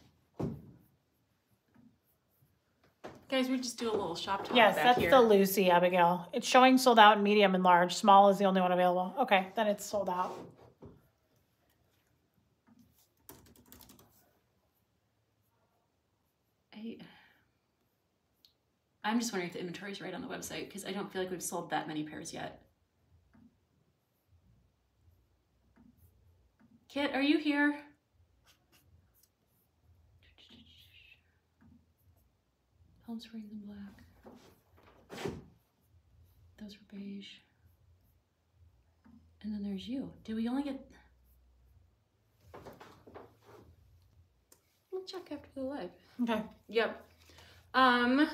Guys, we just do a little shop talk Yes, back that's here. the Lucy, Abigail. It's showing sold out in medium and large. Small is the only one available. Okay, then it's sold out. I, I'm just wondering if the inventory's right on the website because I don't feel like we've sold that many pairs yet. Kit, are you here? Palm Springs in black. Those were beige. And then there's you. Did we only get... We'll check after the live. Okay. Yep. Um, what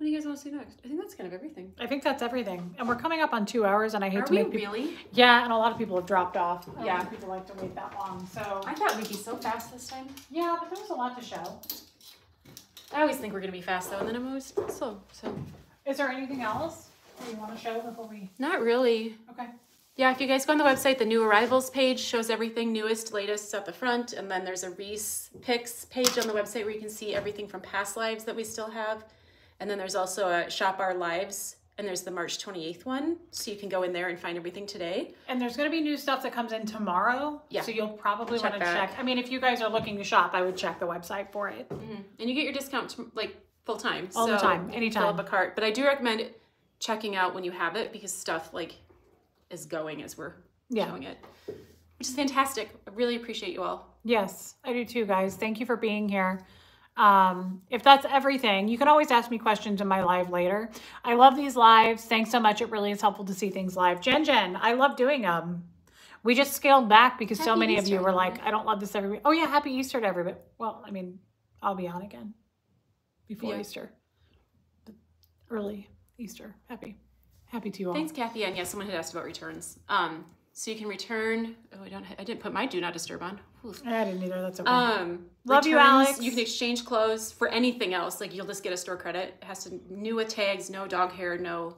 do you guys want to see next? I think that's kind of everything. I think that's everything. And we're coming up on two hours, and I hate Are to make people. really? Yeah, and a lot of people have dropped off. Don't Yeah. people like to wait that long. So, I thought we'd be so fast this time. yeah, but there was a lot to show. I always think we're gonna be fast though, and then I'm always slow. So Is there anything else that you want to show before we? not really. Okay. Yeah, if you guys go on the website, the new arrivals page shows everything newest, latest at the front, and then there's a Reese Picks page on the website where you can see everything from past lives that we still have. And then there's also a Shop Our Lives, and there's the March 28th one, so you can go in there and find everything today. And there's going to be new stuff that comes in tomorrow. Yeah. So you'll probably want to check. I mean, if you guys are looking to shop, I would check the website for it. Mm-hmm. And you get your discount like full time. All the time, anytime. Fill up a cart. But I do recommend checking out when you have it because stuff like is going as we're Yeah. showing it. Which is fantastic. I really appreciate you all. Yes, I do too, guys. Thank you for being here. Um, if that's everything, you can always ask me questions in my live later. I love these lives. Thanks so much. It really is helpful to see things live. Jen Jen, I love doing them. We just scaled back because so Happy many of you were like, I don't love this every week. Oh yeah, happy Easter to everybody. Well, I mean, I'll be on again before Yeah. Easter. Early Easter. Happy. Happy to you all. Thanks, Kathy. And yeah, someone had asked about returns. Um, so you can return. Oh, I don't. I didn't put my do not disturb on. Oof. I didn't either. That's okay. Um, Love you, returns, Alex. You can exchange clothes for anything else. Like you'll just get a store credit. It has to new with tags, no dog hair, no.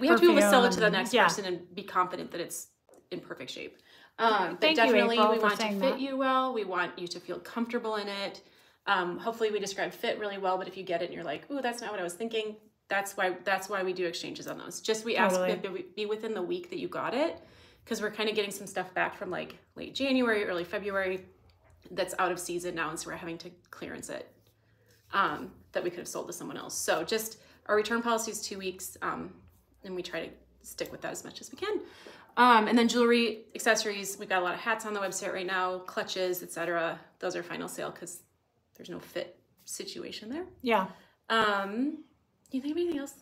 We have to be able to sell it to the next yeah. person and be confident that it's in perfect shape. Um, but Thank you, definitely, April, we want to fit that. you well. We want you to feel comfortable in it. Um, hopefully, we describe fit really well. But if you get it and you're like, "Ooh, that's not what I was thinking," that's why that's why we do exchanges on those. Just we ask Totally. that it be within the week that you got it, because we're kind of getting some stuff back from like late January, early February that's out of season now, and so we're having to clearance it um, that we could have sold to someone else. So just our return policy is two weeks, um, and we try to stick with that as much as we can. Um, and then jewelry, accessories, we've got a lot of hats on the website right now, clutches, etc. Those are final sale because there's no fit situation there. Yeah. Um, do you think of anything else?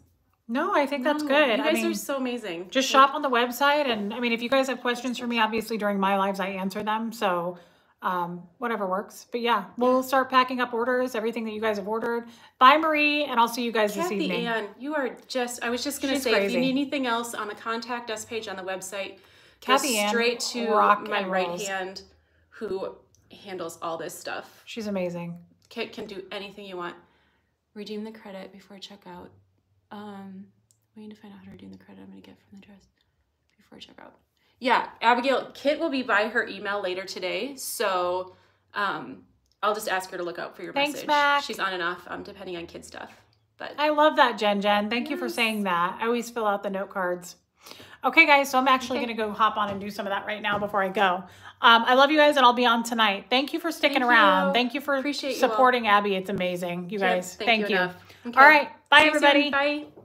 No, I think that's good. You I guys mean, are so amazing. just shop on the website and i mean if you guys have questions for me obviously during my lives i answer them so um, whatever works but yeah we'll start packing up orders everything that you guys have ordered bye marie and i'll see you guys this Kathy evening Ann, you are just, I was just going to say, if you need anything else on the contact us page on the website, Kathy Ann straight to rock my right rolls. hand who handles all this stuff. she's amazing Kit can do anything you want. Redeem the credit before checkout. Um, we need to find out how to redeem the credit I'm going to get from the dress before checkout. Yeah, Abigail, Kit will be by her email later today, so um, I'll just ask her to look out for your Thanks, message. Mac. She's on and off, um, depending on kid stuff. But i love that jen jen thank you for saying that i always fill out the note cards okay guys so i'm actually Okay. going to go hop on and do some of that right now before i go. Um, i love you guys and i'll be on tonight. Thank you for sticking Thank around. You. thank you for Appreciate you supporting abby. It's amazing you Can't guys. thank thank you you. enough. all right bye See you everybody. Bye.